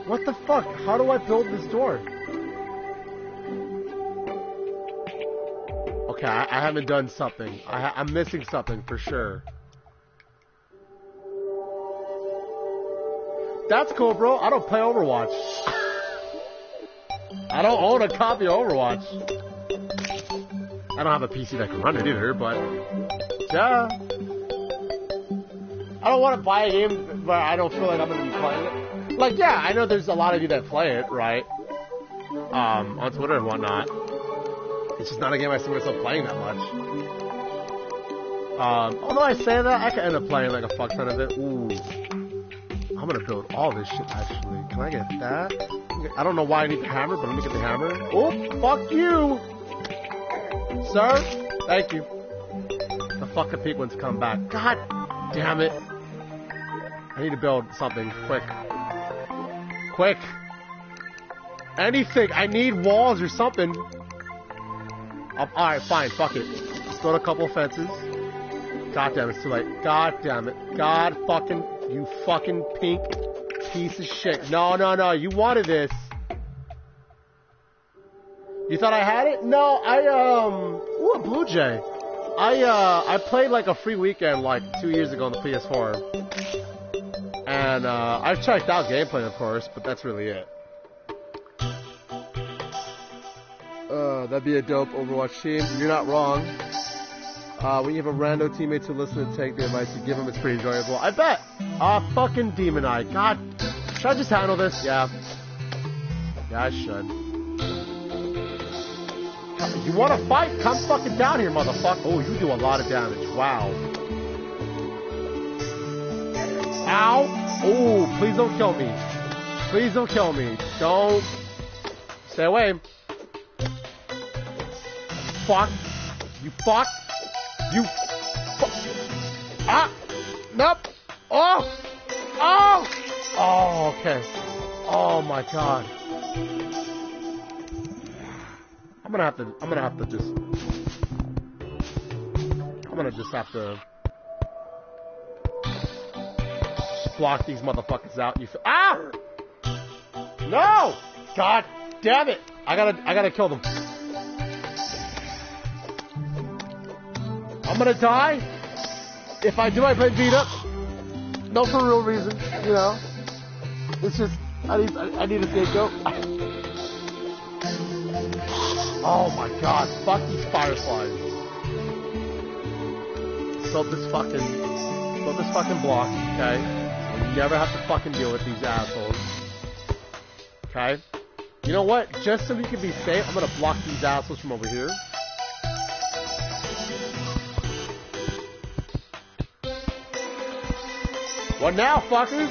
What the fuck? How do I build this door? Okay, I, I haven't done something. I, I'm missing something for sure. That's cool, bro. I don't play Overwatch. I don't own a copy of Overwatch. I don't have a PC that can run it either, but yeah. I don't want to buy a game but I don't feel like I'm going to be playing it. Like, yeah, I know there's a lot of you that play it, right? Um, on Twitter and whatnot. It's just not a game I see myself playing that much. Um, although I say that, I could end up playing like a fuck ton of it. Ooh. I'm gonna build all this shit actually. Can I get that? I don't know why I need the hammer, but let me get the hammer. Oh, fuck you! Sir? Thank you. The fucking penguins come back. God damn it. I need to build something quick. Quick. Anything. I need walls or something. Um, Alright, fine. Fuck it. Let's build a couple fences. God damn it, it's too late. God damn it. God fucking, you fucking pink piece of shit. No, no, no. You wanted this. You thought I had it? No, I, um, ooh, a Blue Jay. I, uh, I played like a free weekend like two years ago on the PS4. And, uh, I've checked out gameplay, of course, but that's really it. Uh, that'd be a dope Overwatch team. You're not wrong. Uh, when you have a rando teammate to listen and take the advice you give them, it's pretty enjoyable. I bet. Ah, uh, fucking Demon Eye. God. Should I just handle this? Yeah. Yeah, I should. You want to fight? Come fucking down here, motherfucker. Oh, you do a lot of damage. Wow. Ow. Oh, please don't kill me. Please don't kill me. Don't. Stay away. Fuck. You fuck. You. Ah. Nope. Oh. Oh. Oh, okay. Oh my god. I'm gonna have to. I'm gonna have to just. I'm gonna just have to block these motherfuckers out. You feel? Ah! No! God damn it! I gotta, I gotta kill them. I'm gonna die. If I do, I play beat up. No, for real reason, you know. It's just I need, I, I need a scapegoat. oh my god! Fuck these fireflies. Stop this fucking, this fucking block, okay? You never have to fucking deal with these assholes. Okay? You know what? Just so we can be safe, I'm gonna block these assholes from over here. What now, fuckers?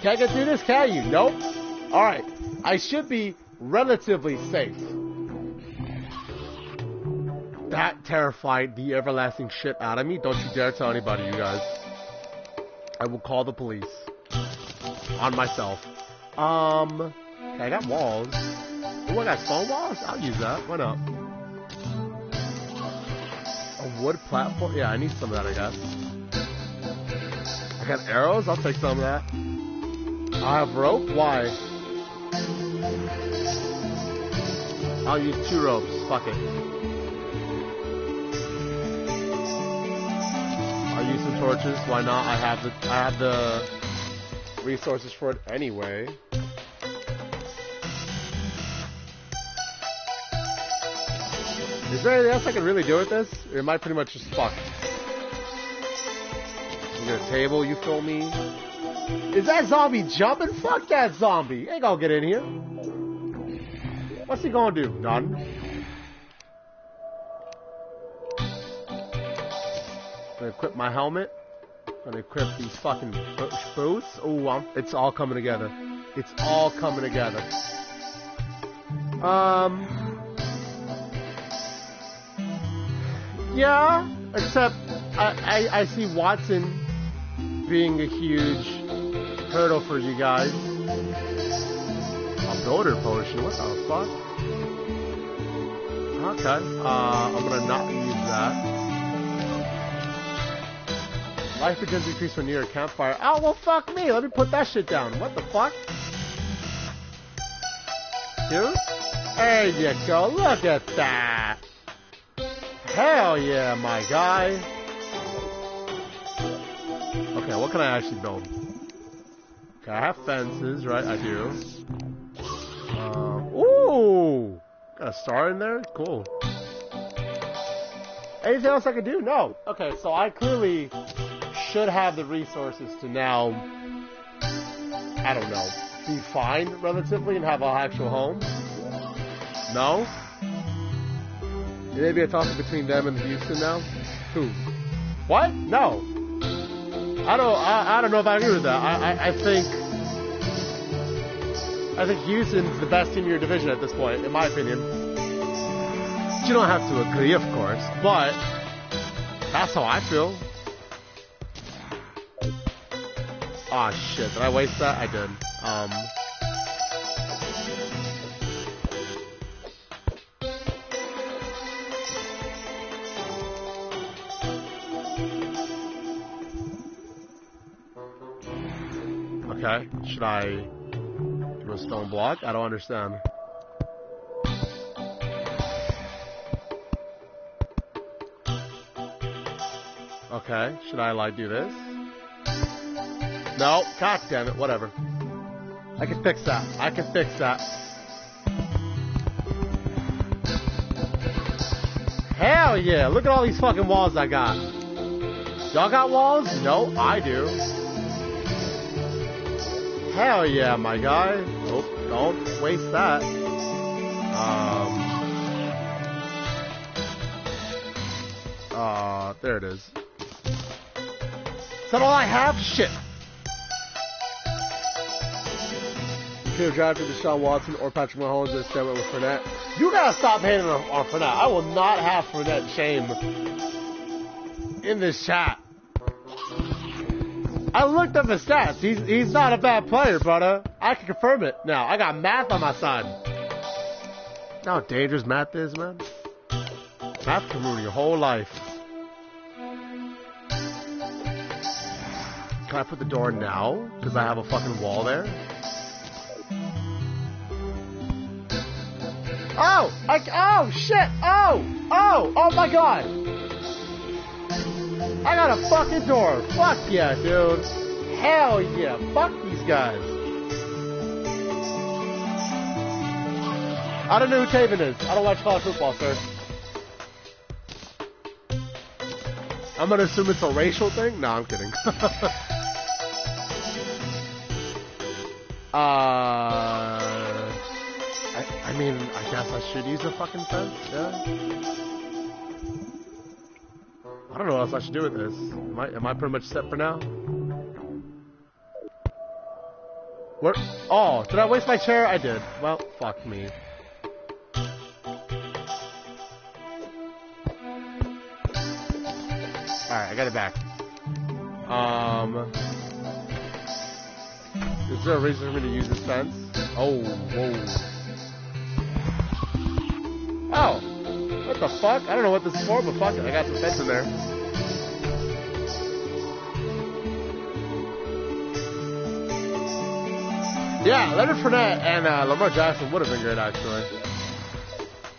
Can't get through this, can you? Nope. Alright. I should be relatively safe. That terrified the everlasting shit out of me. Don't you dare tell anybody, you guys. I will call the police. On myself. Um, I got walls. Oh, I got stone walls? I'll use that. Why not? A wood platform? Yeah, I need some of that, I guess. I got arrows? I'll take some of that. I have rope? Why? I'll use two ropes. Fuck it. I'll use some torches. Why not? I have the I have the resources for it anyway. Is there anything else I can really do with this? Or am I pretty much just fucked? You got a table, you feel me? Is that zombie jumping? Fuck that zombie. Ain't gonna get in here. What's he gonna do? None. Gonna equip my helmet. Gonna equip these fucking boots. Oh, it's all coming together. It's all coming together. Um. Yeah, except I, I, I see Watson being a huge hurdle for you guys. A builder potion, what the fuck? Okay, uh, I'm gonna not use that. Life begins to increase when near a campfire. Oh, well, fuck me. Let me put that shit down. What the fuck? Dude? There you go. Look at that. Hell yeah, my guy. Okay, what can I actually build? Okay, I have fences, right? I do. Um, ooh! Got a star in there? Cool. Anything else I can do? No. Okay, so I clearly should have the resources to now, I don't know, be fine relatively and have an actual home. No? Maybe a toss between them and Houston now? Who? What? No. I don't. I, I don't know if I agree with that. I, I, I think. I think Houston's the best team in your division at this point, in my opinion. You don't have to agree, of course, but that's how I feel. Ah, oh, shit. Did I waste that? I did. Um. Okay. Should I do a stone block? I don't understand. Okay. Should I, like, do this? No. God damn it. Whatever. I can fix that. I can fix that. Hell yeah. Look at all these fucking walls I got. Y'all got walls? No, I do. Hell yeah, my guy. Nope, don't waste that. Um. Uh, there it is. Is that all I have? Shit. You could have drafted Deshaun Watson or Patrick Mahomes instead went with Fournette. You gotta stop hating on, on Fournette. I will not have Fournette shame in this chat. I looked up his stats. He's he's not a bad player, brother. Uh, I can confirm it now. I got math on my side. You know how dangerous math is, man? Math can ruin your whole life. Can I put the door now? Because I have a fucking wall there? Oh! I, oh, shit! Oh! Oh! Oh my god! I got a fucking door! Fuck yeah, dude! Hell yeah! Fuck these guys! I don't know who Taven is. I don't watch college football, sir. I'm gonna assume it's a racial thing? No, I'm kidding. uh... I, I mean, I guess I should use a fucking fence, yeah? I don't know what else I should do with this. Am I, am I pretty much set for now? Where? Oh, did I waste my chair? I did. Well, fuck me. Alright, I got it back. Um... Is there a reason for me to use this fence? Oh, whoa. The fuck? I don't know what this is for, but fuck it. I got some fence in there. Yeah, Leonard Fournette and uh, Lamar Jackson would have been great, actually.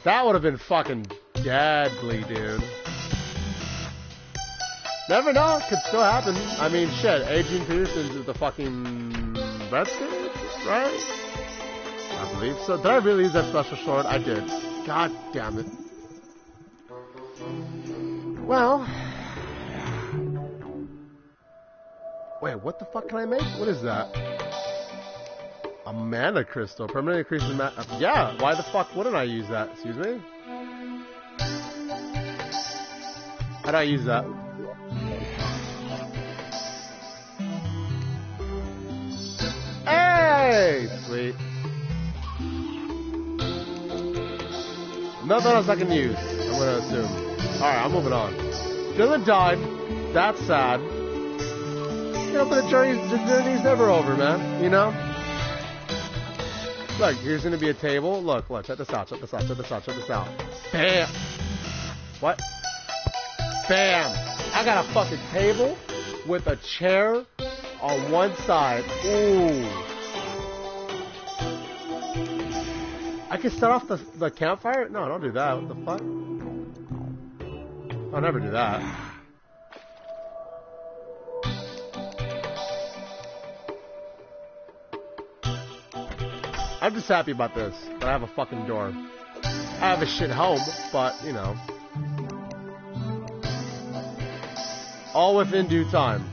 That would have been fucking deadly, dude. Never know. Could still happen. I mean, shit. Adrian Peterson's is the fucking Redskins, right? I believe so. Did I really use that special short? I did. God damn it. Well. Wait, what the fuck can I make? What is that? A mana crystal. Permanently increases mana. Uh, yeah, why the fuck wouldn't I use that? Excuse me? How do I use that? Hey! Sweet. Nothing else I can use, I'm gonna assume. Alright, I'm moving on. Dylan died. That's sad. You know, but the journey's, the journey's never over, man. You know? Look, here's gonna be a table. Look, look, check this out, check this out, check this out, check this out. Bam! What? Bam! I got a fucking table with a chair on one side. Ooh. I can start off the, the campfire? No, don't do that. What the fuck? I'll never do that. I'm just happy about this. That I have a fucking door. I have a shit home, but, you know. All within due time.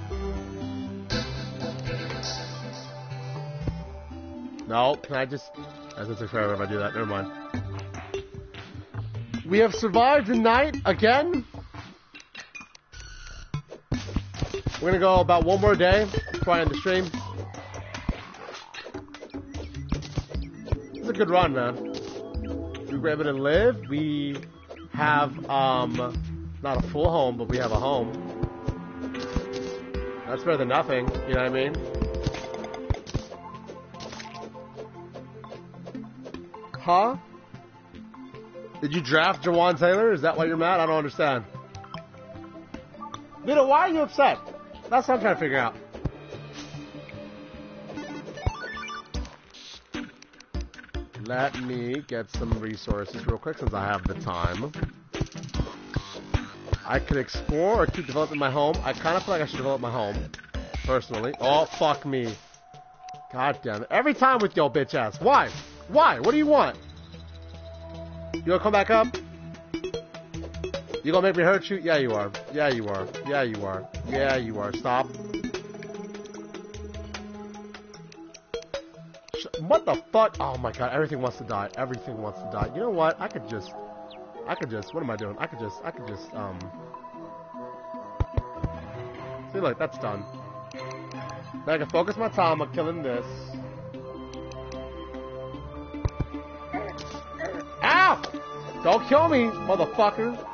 No, can I just... As it's forever if I do that. Never mind. We have survived the night again. We're gonna go about one more day I end the stream. It's a good run, man. We were able to live. We have um not a full home, but we have a home. That's better than nothing. You know what I mean? Huh? Did you draft Jawaan Taylor? Is that why you're mad? I don't understand. Vito, why are you upset? That's what I'm trying to figure out. Let me get some resources real quick since I have the time. I could explore or keep developing my home. I kind of feel like I should develop my home. Personally. Oh, fuck me. God damn it. Every time with your bitch ass. Why? Why? What do you want? You gonna come back up? You gonna make me hurt you? Yeah, you are. Yeah, you are. Yeah, you are. Yeah, you are. Stop. What the fuck? Oh my god, everything wants to die. Everything wants to die. You know what? I could just... I could just... What am I doing? I could just... I could just, um... See, look, that's done. Now I can focus my time on killing this. Ow! Don't kill me, motherfucker.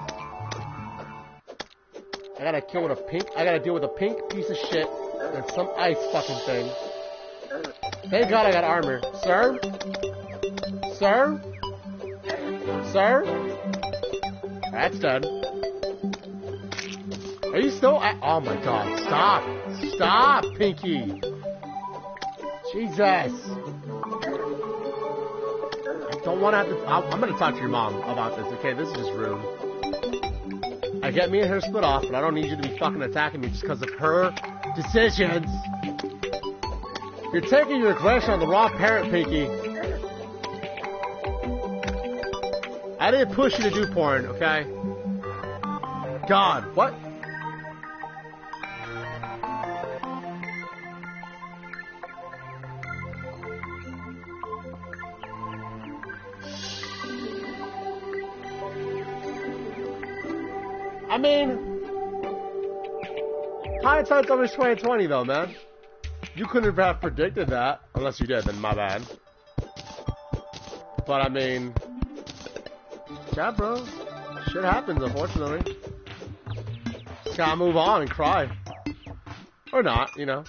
I gotta kill with a pink. I gotta deal with a pink piece of shit and some ice fucking thing. Thank God I got armor. Sir? Sir? Sir? That's done. Are you still at, oh my god, stop. Stop, Pinky. Jesus. I don't want to have to, I'm, I'm gonna talk to your mom about this, okay? This is just rude. I get me and her split off, but I don't need you to be fucking attacking me just because of her decisions. You're taking your aggression on the wrong parent, Pinky. I didn't push you to do porn, okay? God, what? I mean, hindsight's always 2020 though, man. You couldn't have predicted that, unless you did, then my bad. But I mean, yeah, bro. Shit happens, unfortunately. Just gotta move on and cry. Or not, you know.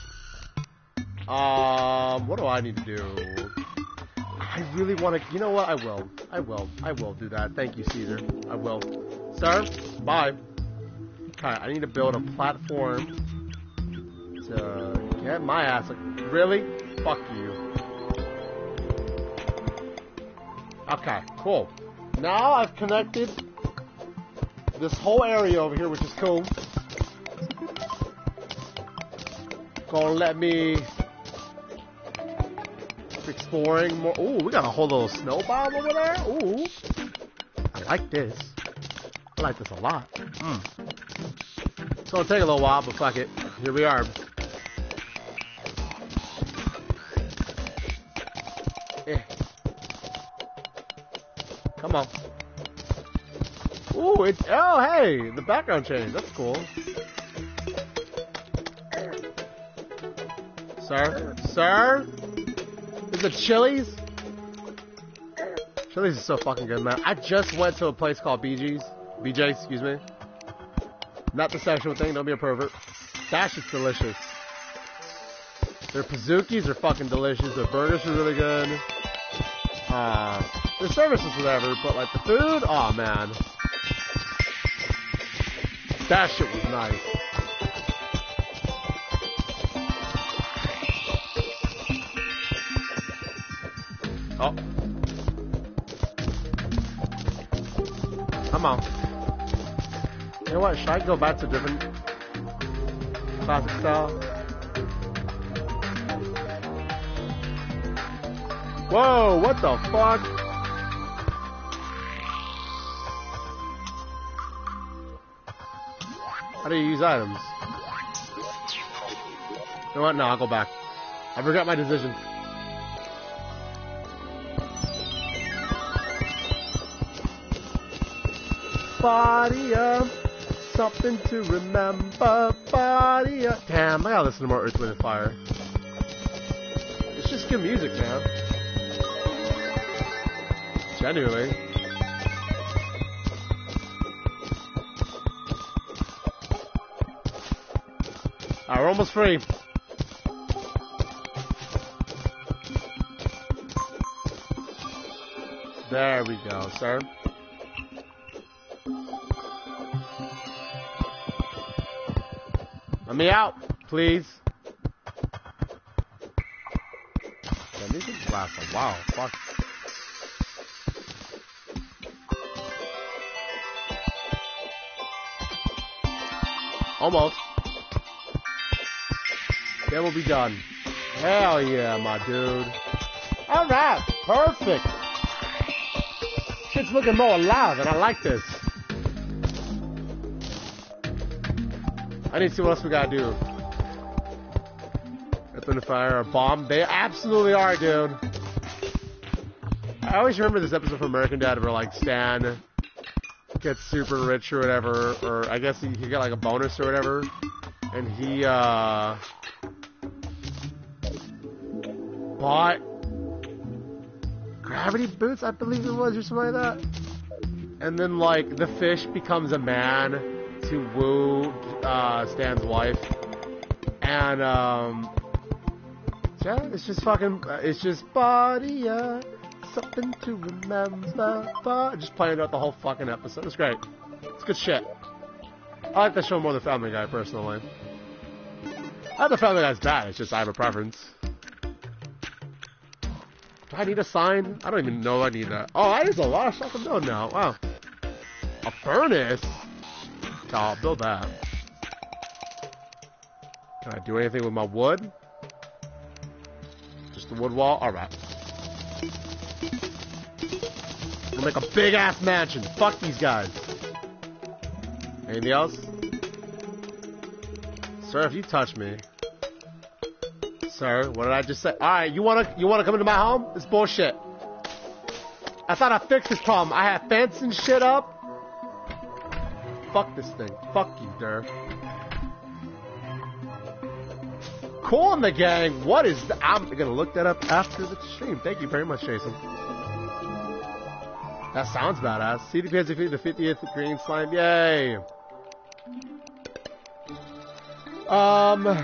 Um, what do I need to do? I really want to, you know what? I will. I will. I will do that. Thank you, Caesar. I will. Sir, bye. I need to build a platform to get my ass. Really? Fuck you. Okay, cool. Now I've connected this whole area over here, which is cool. Gonna let me exploring more. Ooh, we got a whole little snow biome over there. Ooh, I like this. I like this a lot. Mm. It's gonna take a little while, but fuck it. Here we are. Come on. Ooh, it's oh hey, the background changed. That's cool. Sir, sir, is it Chili's? Chili's is so fucking good, man. I just went to a place called BJ's. BJ's, excuse me. Not the sexual thing, don't be a pervert. That shit's delicious. Their Pizookies are fucking delicious. Their burgers are really good. Uh, their service is whatever, but like the food, oh man. That shit was nice. Oh. Come on. Know what? Should I go back to different classic style? Whoa, what the fuck? How do you use items? You know what? No, I'll go back. I forgot my decision. Body up, something to remember. Damn, I gotta listen to more Earth, Wind, and Fire. It's just good music, man. Genuinely. Alright, we're almost free. There we go, sir. Let me out, please. Yeah, these things last a while. Fuck. Almost. Then we'll be done. Hell yeah, my dude. Alright, perfect. Shit's looking more alive, and I like this. I need to see what else we gotta do. Open the fire, a bomb. They absolutely are, dude. I always remember this episode from American Dad where like Stan gets super rich or whatever, or I guess he, he got like a bonus or whatever, and he uh bought gravity boots, I believe it was, or something like that. And then like the fish becomes a man to woo uh, Stan's wife, and um, yeah, it's just fucking, it's just body, uh, something to remember. But just playing out the whole fucking episode. It's great. It's good shit. I like the show more than Family Guy, personally. Not the Family Guy's bad, it's just I have a preference. Do I need a sign? I don't even know I need that. Oh, that is a lot of stuff I'm now. Wow. A furnace? Oh, I'll build that. Can I do anything with my wood? Just the wood wall? Alright. I'll make a big ass mansion. Fuck these guys. Anything else? Sir, if you touch me. Sir, what did I just say? Alright, you wanna you wanna come into my home? It's bullshit. I thought I fixed this problem. I fence and shit up. Fuck this thing. Fuck you, Durr. Cool in the gang. What is I'm gonna look that up after the stream. Thank you very much, Jason. That sounds badass. CDP has defeated the 50th green slime. Yay! Um,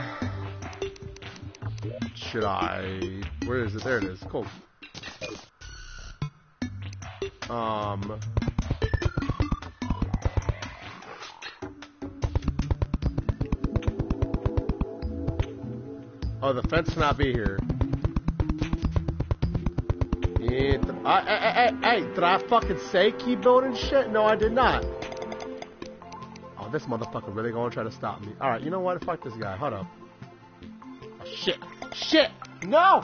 should I? Where is it? There it is. Cool. Um. Oh, the fence cannot be here. It, I, I, I, hey, did I fucking say keep building shit? No, I did not. Oh, this motherfucker really gonna try to stop me. Alright, you know what? Fuck this guy. Hold up. Oh, shit. Shit! No!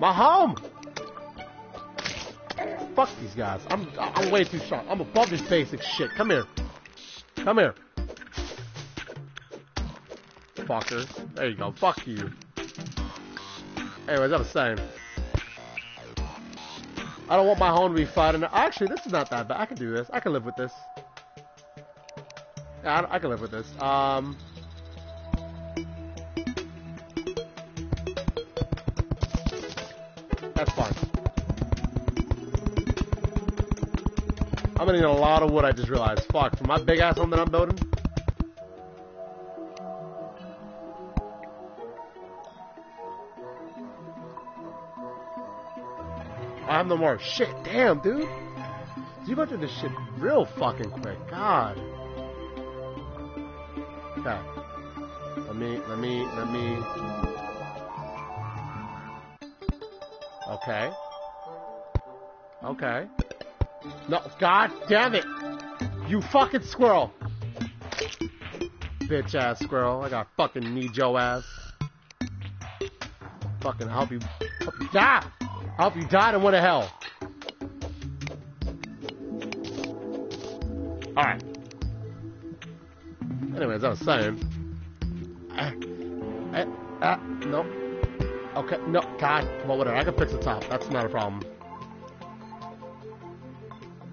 My home! Fuck these guys. I'm I'm way too strong. I'm above this basic shit. Come here. Come here. Fucker. There you go. Fuck you. Anyways, I was saying. I don't want my home to be fighting. Actually, this is not that bad. I can do this. I can live with this. Yeah, I, I can live with this. Um... That's fine. I'm gonna need a lot of wood, I just realized. Fuck, for my big ass home that I'm building. Have no more. Shit, damn, dude. You went through this shit real fucking quick. God. Okay. Let me, let me, let me. Okay. Okay. No, god damn it! You fucking squirrel! Bitch ass squirrel. I got fucking need your ass. Fucking help you, help you die! Help you die and went to hell. Alright. Anyways, I was saying. Uh, uh, uh, no. Okay, no, God, well, whatever. I can fix the top. That's not a problem.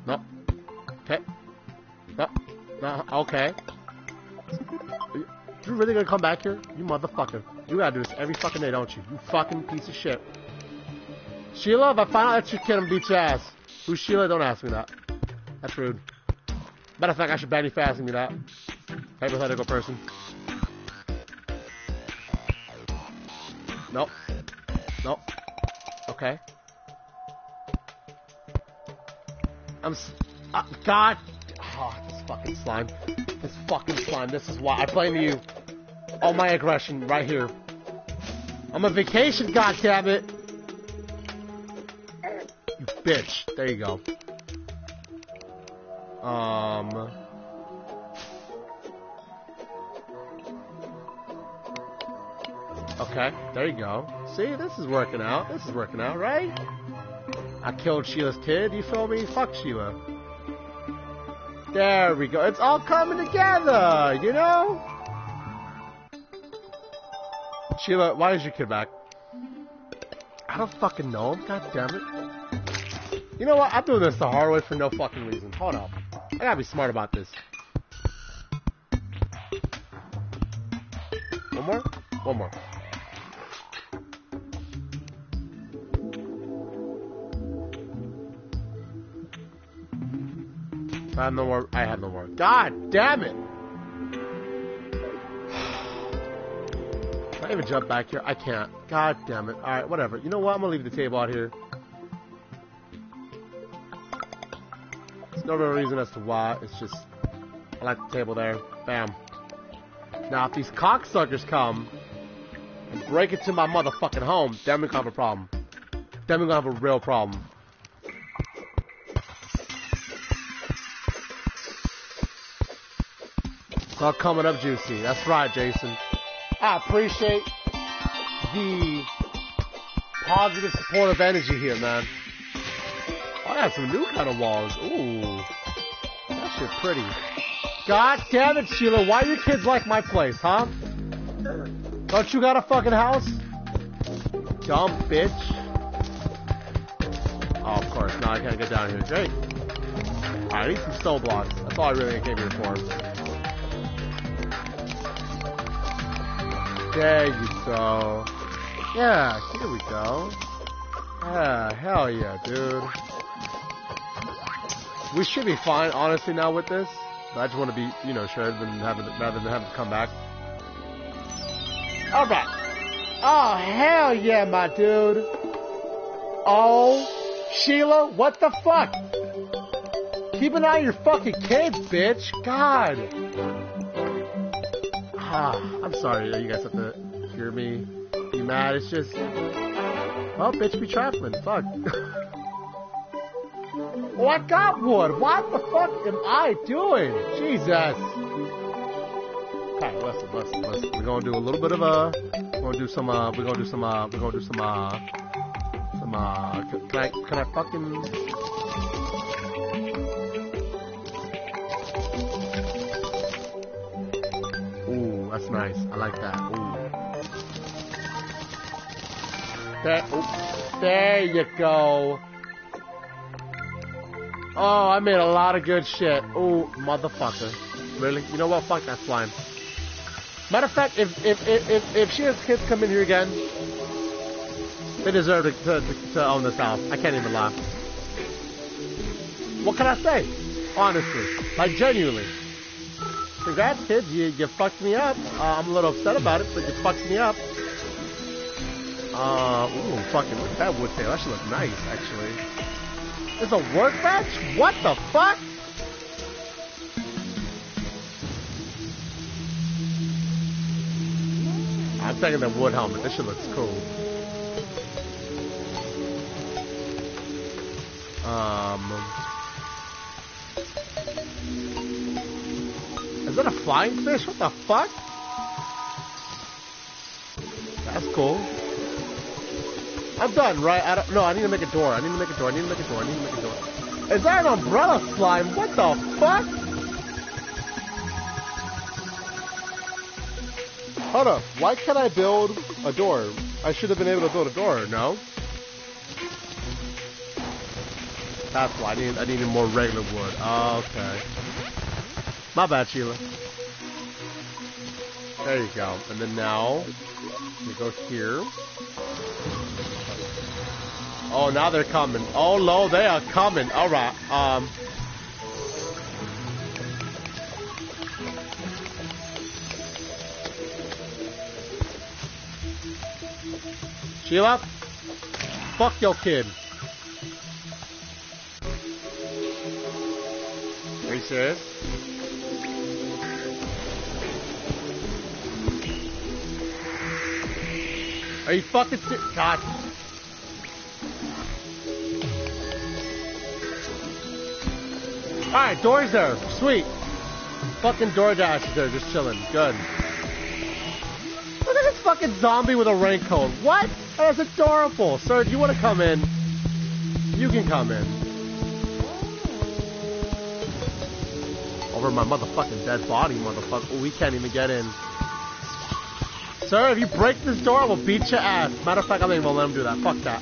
No. Okay. No. No. Okay. You really gonna come back here? You motherfucker. You gotta do this every fucking day, don't you? You fucking piece of shit. Sheila, if I find out that's your kid, I'm beat your ass. Who's Sheila? Don't ask me that. That's rude. Matter of fact, I should ban you asking me that. Hypothetical person. Nope. Nope. Okay. I'm. Uh, God. Oh, this fucking slime. This fucking slime. This is why I blame you. All my aggression right here. I'm on vacation. God damn it. You bitch. There you go. Um. Okay, there you go. See, this is working out. This is working out, right? I killed Sheila's kid, you feel me? Fuck Sheila. There we go. It's all coming together, you know? Sheila, why is your kid back? I don't fucking know him, god damn it. You know what? I'm doing this the hard way for no fucking reason. Hold up. I gotta be smart about this. One more? One more. I have no more. I have no more. God damn it! Can I even jump back here? I can't. God damn it. Alright, whatever. You know what? I'm gonna leave the table out here. No real reason as to why. It's just... I like the table there. Bam. Now, if these cocksuckers come and break into my motherfucking home, then we're gonna have a problem. Then we're gonna have a real problem. It's all coming up juicy. That's right, Jason. I appreciate the positive supportive energy here, man. Got some new kind of walls. Ooh. That shit pretty. God damn it, Sheila. Why do your kids like my place, huh? Don't you got a fucking house? Dumb bitch. Oh, of course. Now I gotta get down here. Great. I need some stone blocks. That's all I really came here for. There you go. Yeah, here we go. Yeah, hell yeah, dude. We should be fine, honestly, now with this. But I just want to be, you know, sure than having rather than having to come back. All right. Oh hell yeah, my dude. Oh, Sheila, what the fuck? Keep an eye on your fucking kids, bitch. God. Ah, I'm sorry you guys have to hear me be mad. It's just, well, bitch, be trifling. Fuck. I got wood. What the fuck am I doing? Jesus. Okay, listen, listen, listen. We're gonna do a little bit of a. We're gonna do some. Uh, we're gonna do some. Uh, we're gonna do some. Uh, some. Uh, can, I? Can I fucking? Ooh, that's nice. I like that. Ooh. There, there you go. Oh, I made a lot of good shit. Oh, motherfucker. Really? You know what? Fuck that slime. Matter of fact, if if if if, if she has kids come in here again, they deserve to, to, to, own this house. I can't even lie. What can I say? Honestly, like genuinely. Congrats, kids. You you fucked me up. Uh, I'm a little upset about it, but you fucked me up. Uh, ooh, fucking look at that wood tail. That should look nice, actually. It's a workbench? What the fuck? I'm taking the wood helmet. This shit looks cool. Um, is that a flying fish? What the fuck? That's cool. I'm done, right? I don't, no, I need to make a door. I need to make a door. I need to make a door. I need to make a door. Is that an umbrella slime? What the fuck? Hold up. Why can't I build a door? I should have been able to build a door, no? That's why I need I needed more regular wood. okay. My bad, Sheila. There you go. And then now we go here. Oh, now they're coming. Oh, no, they are coming. All right. Um. Sheila, fuck your kid. Are you serious? Are you fucking serious? God. Alright, door's there. Sweet. Fucking DoorDash is there, just chilling. Good. Look at this fucking zombie with a raincoat. What? That's adorable. Sir, do you want to come in? You can come in. Over my motherfucking dead body, motherfucker. We can't even get in. Sir, if you break this door, I will beat your ass. Matter of fact, I'm not even gonna let him do that. Fuck that.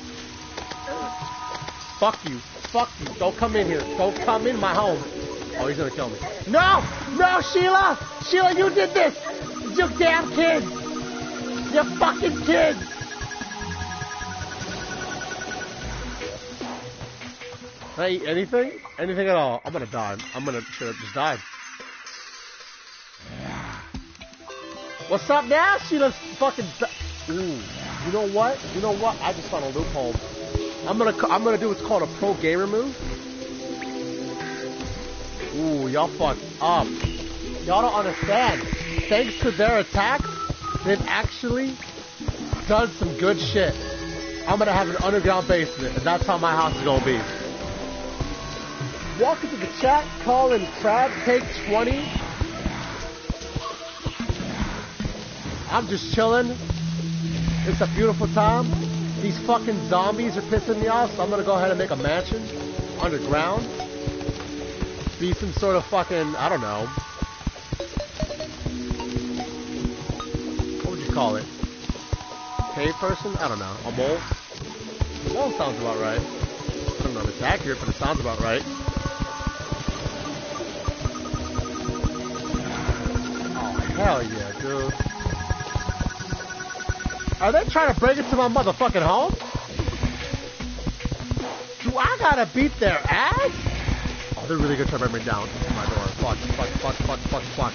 Fuck you. Fuck you. Don't come in here. Don't come in my home. Oh, he's gonna kill me. No! No, Sheila! Sheila, you did this! You damn kid! You fucking kid! Can I eat anything? Anything at all? I'm gonna die. I'm gonna should have just die. What's up now? Sheila's fucking. Ooh. You know what? You know what? I just found a loophole. I'm gonna I'm gonna do what's called a pro gamer move. Ooh, y'all fucked up. Y'all don't understand. Thanks to their attacks, they've actually done some good shit. I'm gonna have an underground basement, and that's how my house is gonna be. Welcome to the chat, Colin Crab Cake 20. I'm just chilling. It's a beautiful time. These fucking zombies are pissing me off, so I'm gonna go ahead and make a mansion underground. Be some sort of fucking, I don't know. What would you call it? Cave person? I don't know. A mole? Mole sounds about right. I don't know if it's accurate, but it sounds about right. Oh, hell yeah, dude. Are they trying to break into my motherfucking home? Do I gotta beat their ass? Oh, they're really gonna try to break me down. My door. Fuck, fuck, fuck, fuck, fuck, fuck.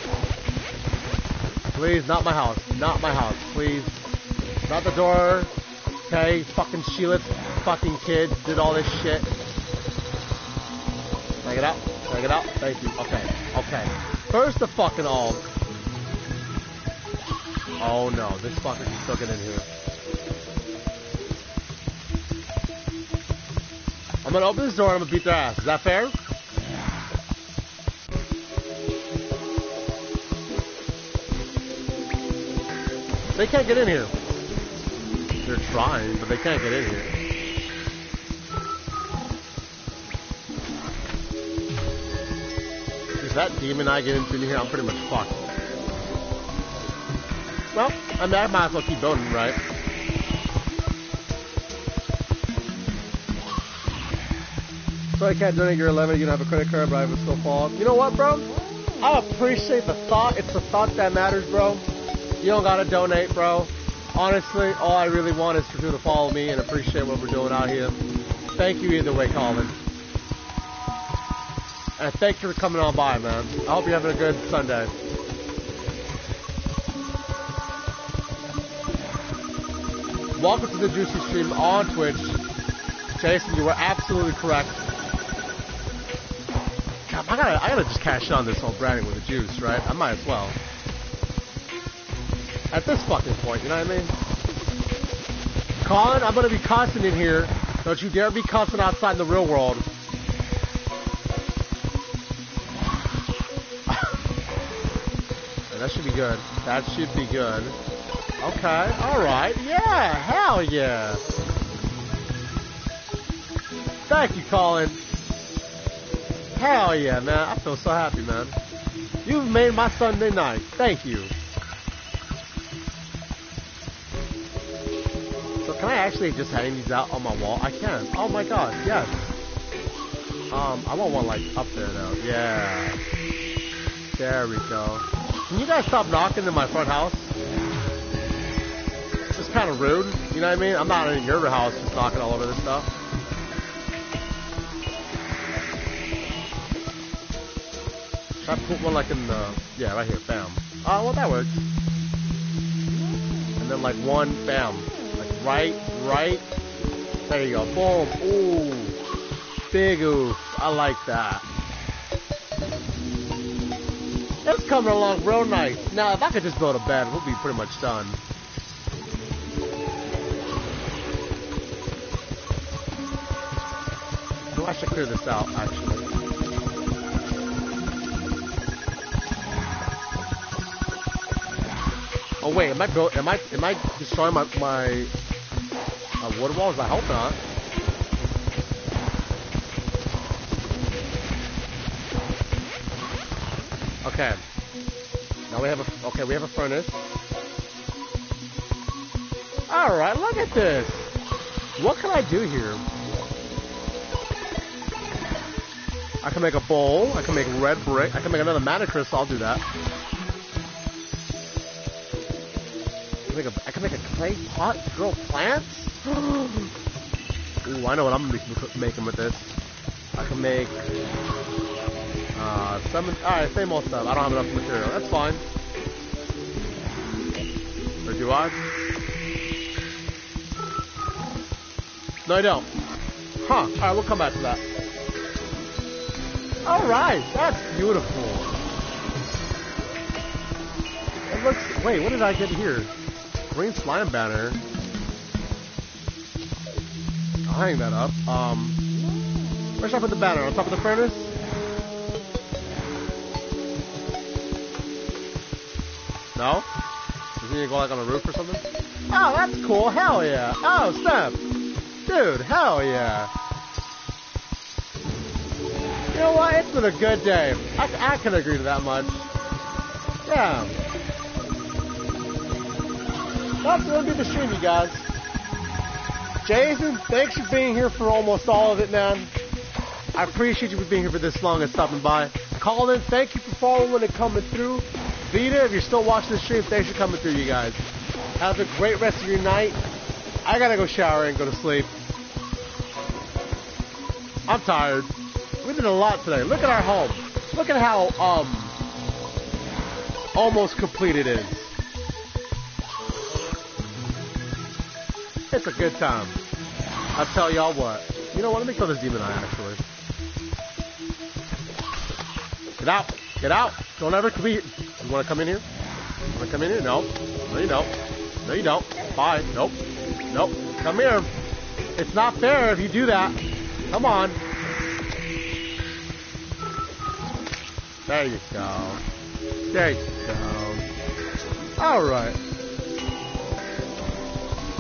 Please, not my house. Not my house. Please. Not the door. Okay, fucking Sheila's fucking kids did all this shit. Take it out. Take it out. Thank you. Okay. Okay. First the fucking all. Oh no, this fucker can still get in here. I'm gonna open this door and I'm gonna beat their ass. Is that fair? They can't get in here. They're trying, but they can't get in here. If that demon I get into in here, I'm pretty much fucked. Well, I mean, I might as well keep building, right? So I can't donate your 11, you don't have a credit card, but I a still fall. You know what, bro? I appreciate the thought. It's the thought that matters, bro. You don't gotta donate, bro. Honestly, all I really want is for you to follow me and appreciate what we're doing out here. Thank you either way, Colin. And thank you for coming on by, man. I hope you're having a good Sunday. Welcome to the Juicy Stream on Twitch. Jason, you were absolutely correct. God, I gotta, I gotta just cash on this whole branding with the juice, right? I might as well. At this fucking point, you know what I mean? Colin, I'm gonna be constant in here. Don't you dare be constant outside in the real world. that should be good. That should be good. Okay, alright. Yeah, hell yeah. Thank you, Colin. Hell yeah, man. I feel so happy, man. You've made my Sunday night. Thank you. So can I actually just hang these out on my wall? I can. Oh my god, yes. Um, I want one like up there though. Yeah. There we go. Can you guys stop knocking in my front house? Kind of rude. You know what I mean? I'm not in your house just knocking all over this stuff. Try to put one like in the yeah right here, bam. Oh well that works. And then like one, bam, like right, right. There you go, boom. Ooh, big oof. I like that. It's coming along real nice. Now if I could just build a bed, we'll be pretty much done. I should clear this out actually. Oh wait, am I build, am I am I destroying my my uh, wood walls? I hope not. Okay. Now we have a okay, we have a furnace. All right, look at this. What can I do here? I can make a bowl. I can make red brick. I can make another mana crystal. I'll do that. I can make can make a clay pot to grow plants. Ooh, I know what I'm gonna be making with this. I can make uh, seven. All right, same old stuff. I don't have enough material. That's fine. Or do I? No, I don't. Huh. All right, we'll come back to that. All right, that's beautiful. It looks. Wait, what did I get here? Green slime banner. I'll hang that up. Um, where should I put the banner? On top of the furnace? No? Does it need to go like on a roof or something? Oh, that's cool. Hell yeah. Oh, snap. Dude, hell yeah. You know what? It's been a good day. I, I can agree to that much. Yeah. That's gonna be the stream, you guys. Jason, thanks for being here for almost all of it, man. I appreciate you for being here for this long and stopping by. Colin, thank you for following and coming through. Vita, if you're still watching the stream, thanks for coming through, you guys. Have a great rest of your night. I gotta go shower and go to sleep. I'm tired. We did a lot today. Look at our home. Look at how um almost complete it is. It's a good time. I'll tell y'all what. You know what? Let me kill this demon eye actually. Get out! Get out! Don't ever come here. You wanna come in here? You wanna come in here? No. No you don't. No you don't. Bye. Nope. Nope. Come here. It's not fair if you do that. Come on. There you go. There you go. Alright.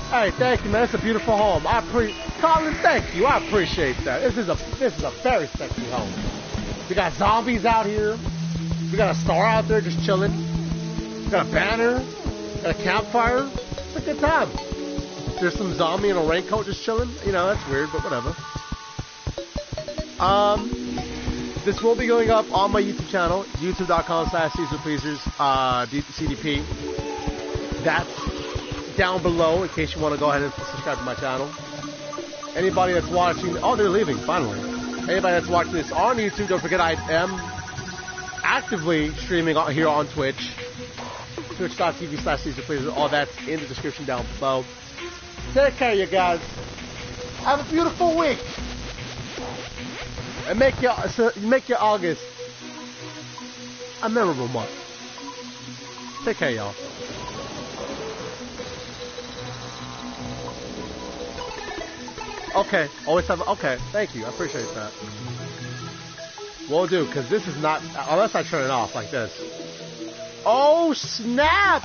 Hey, thank you, man. It's a beautiful home. I pre Colin, thank you. I appreciate that. This is a this is a very sexy home. We got zombies out here. We got a star out there just chilling. We got a banner. Got a campfire. It's a good time. There's some zombie in a raincoat just chilling. You know, that's weird, but whatever. Um, this will be going up on my YouTube channel, youtube.com slash Pleasers, uh, CDP. That's down below in case you want to go ahead and subscribe to my channel. Anybody that's watching, oh, they're leaving, finally. Anybody that's watching this on YouTube, don't forget I am actively streaming here on Twitch. Twitch.tv slash Pleasers. All that's in the description down below. Take care, you guys. Have a beautiful week. And make your, make your August a memorable month. Take care, y'all. Okay, always have. Okay, thank you. I appreciate that. Will do, because this is not unless I turn it off like this. Oh snap!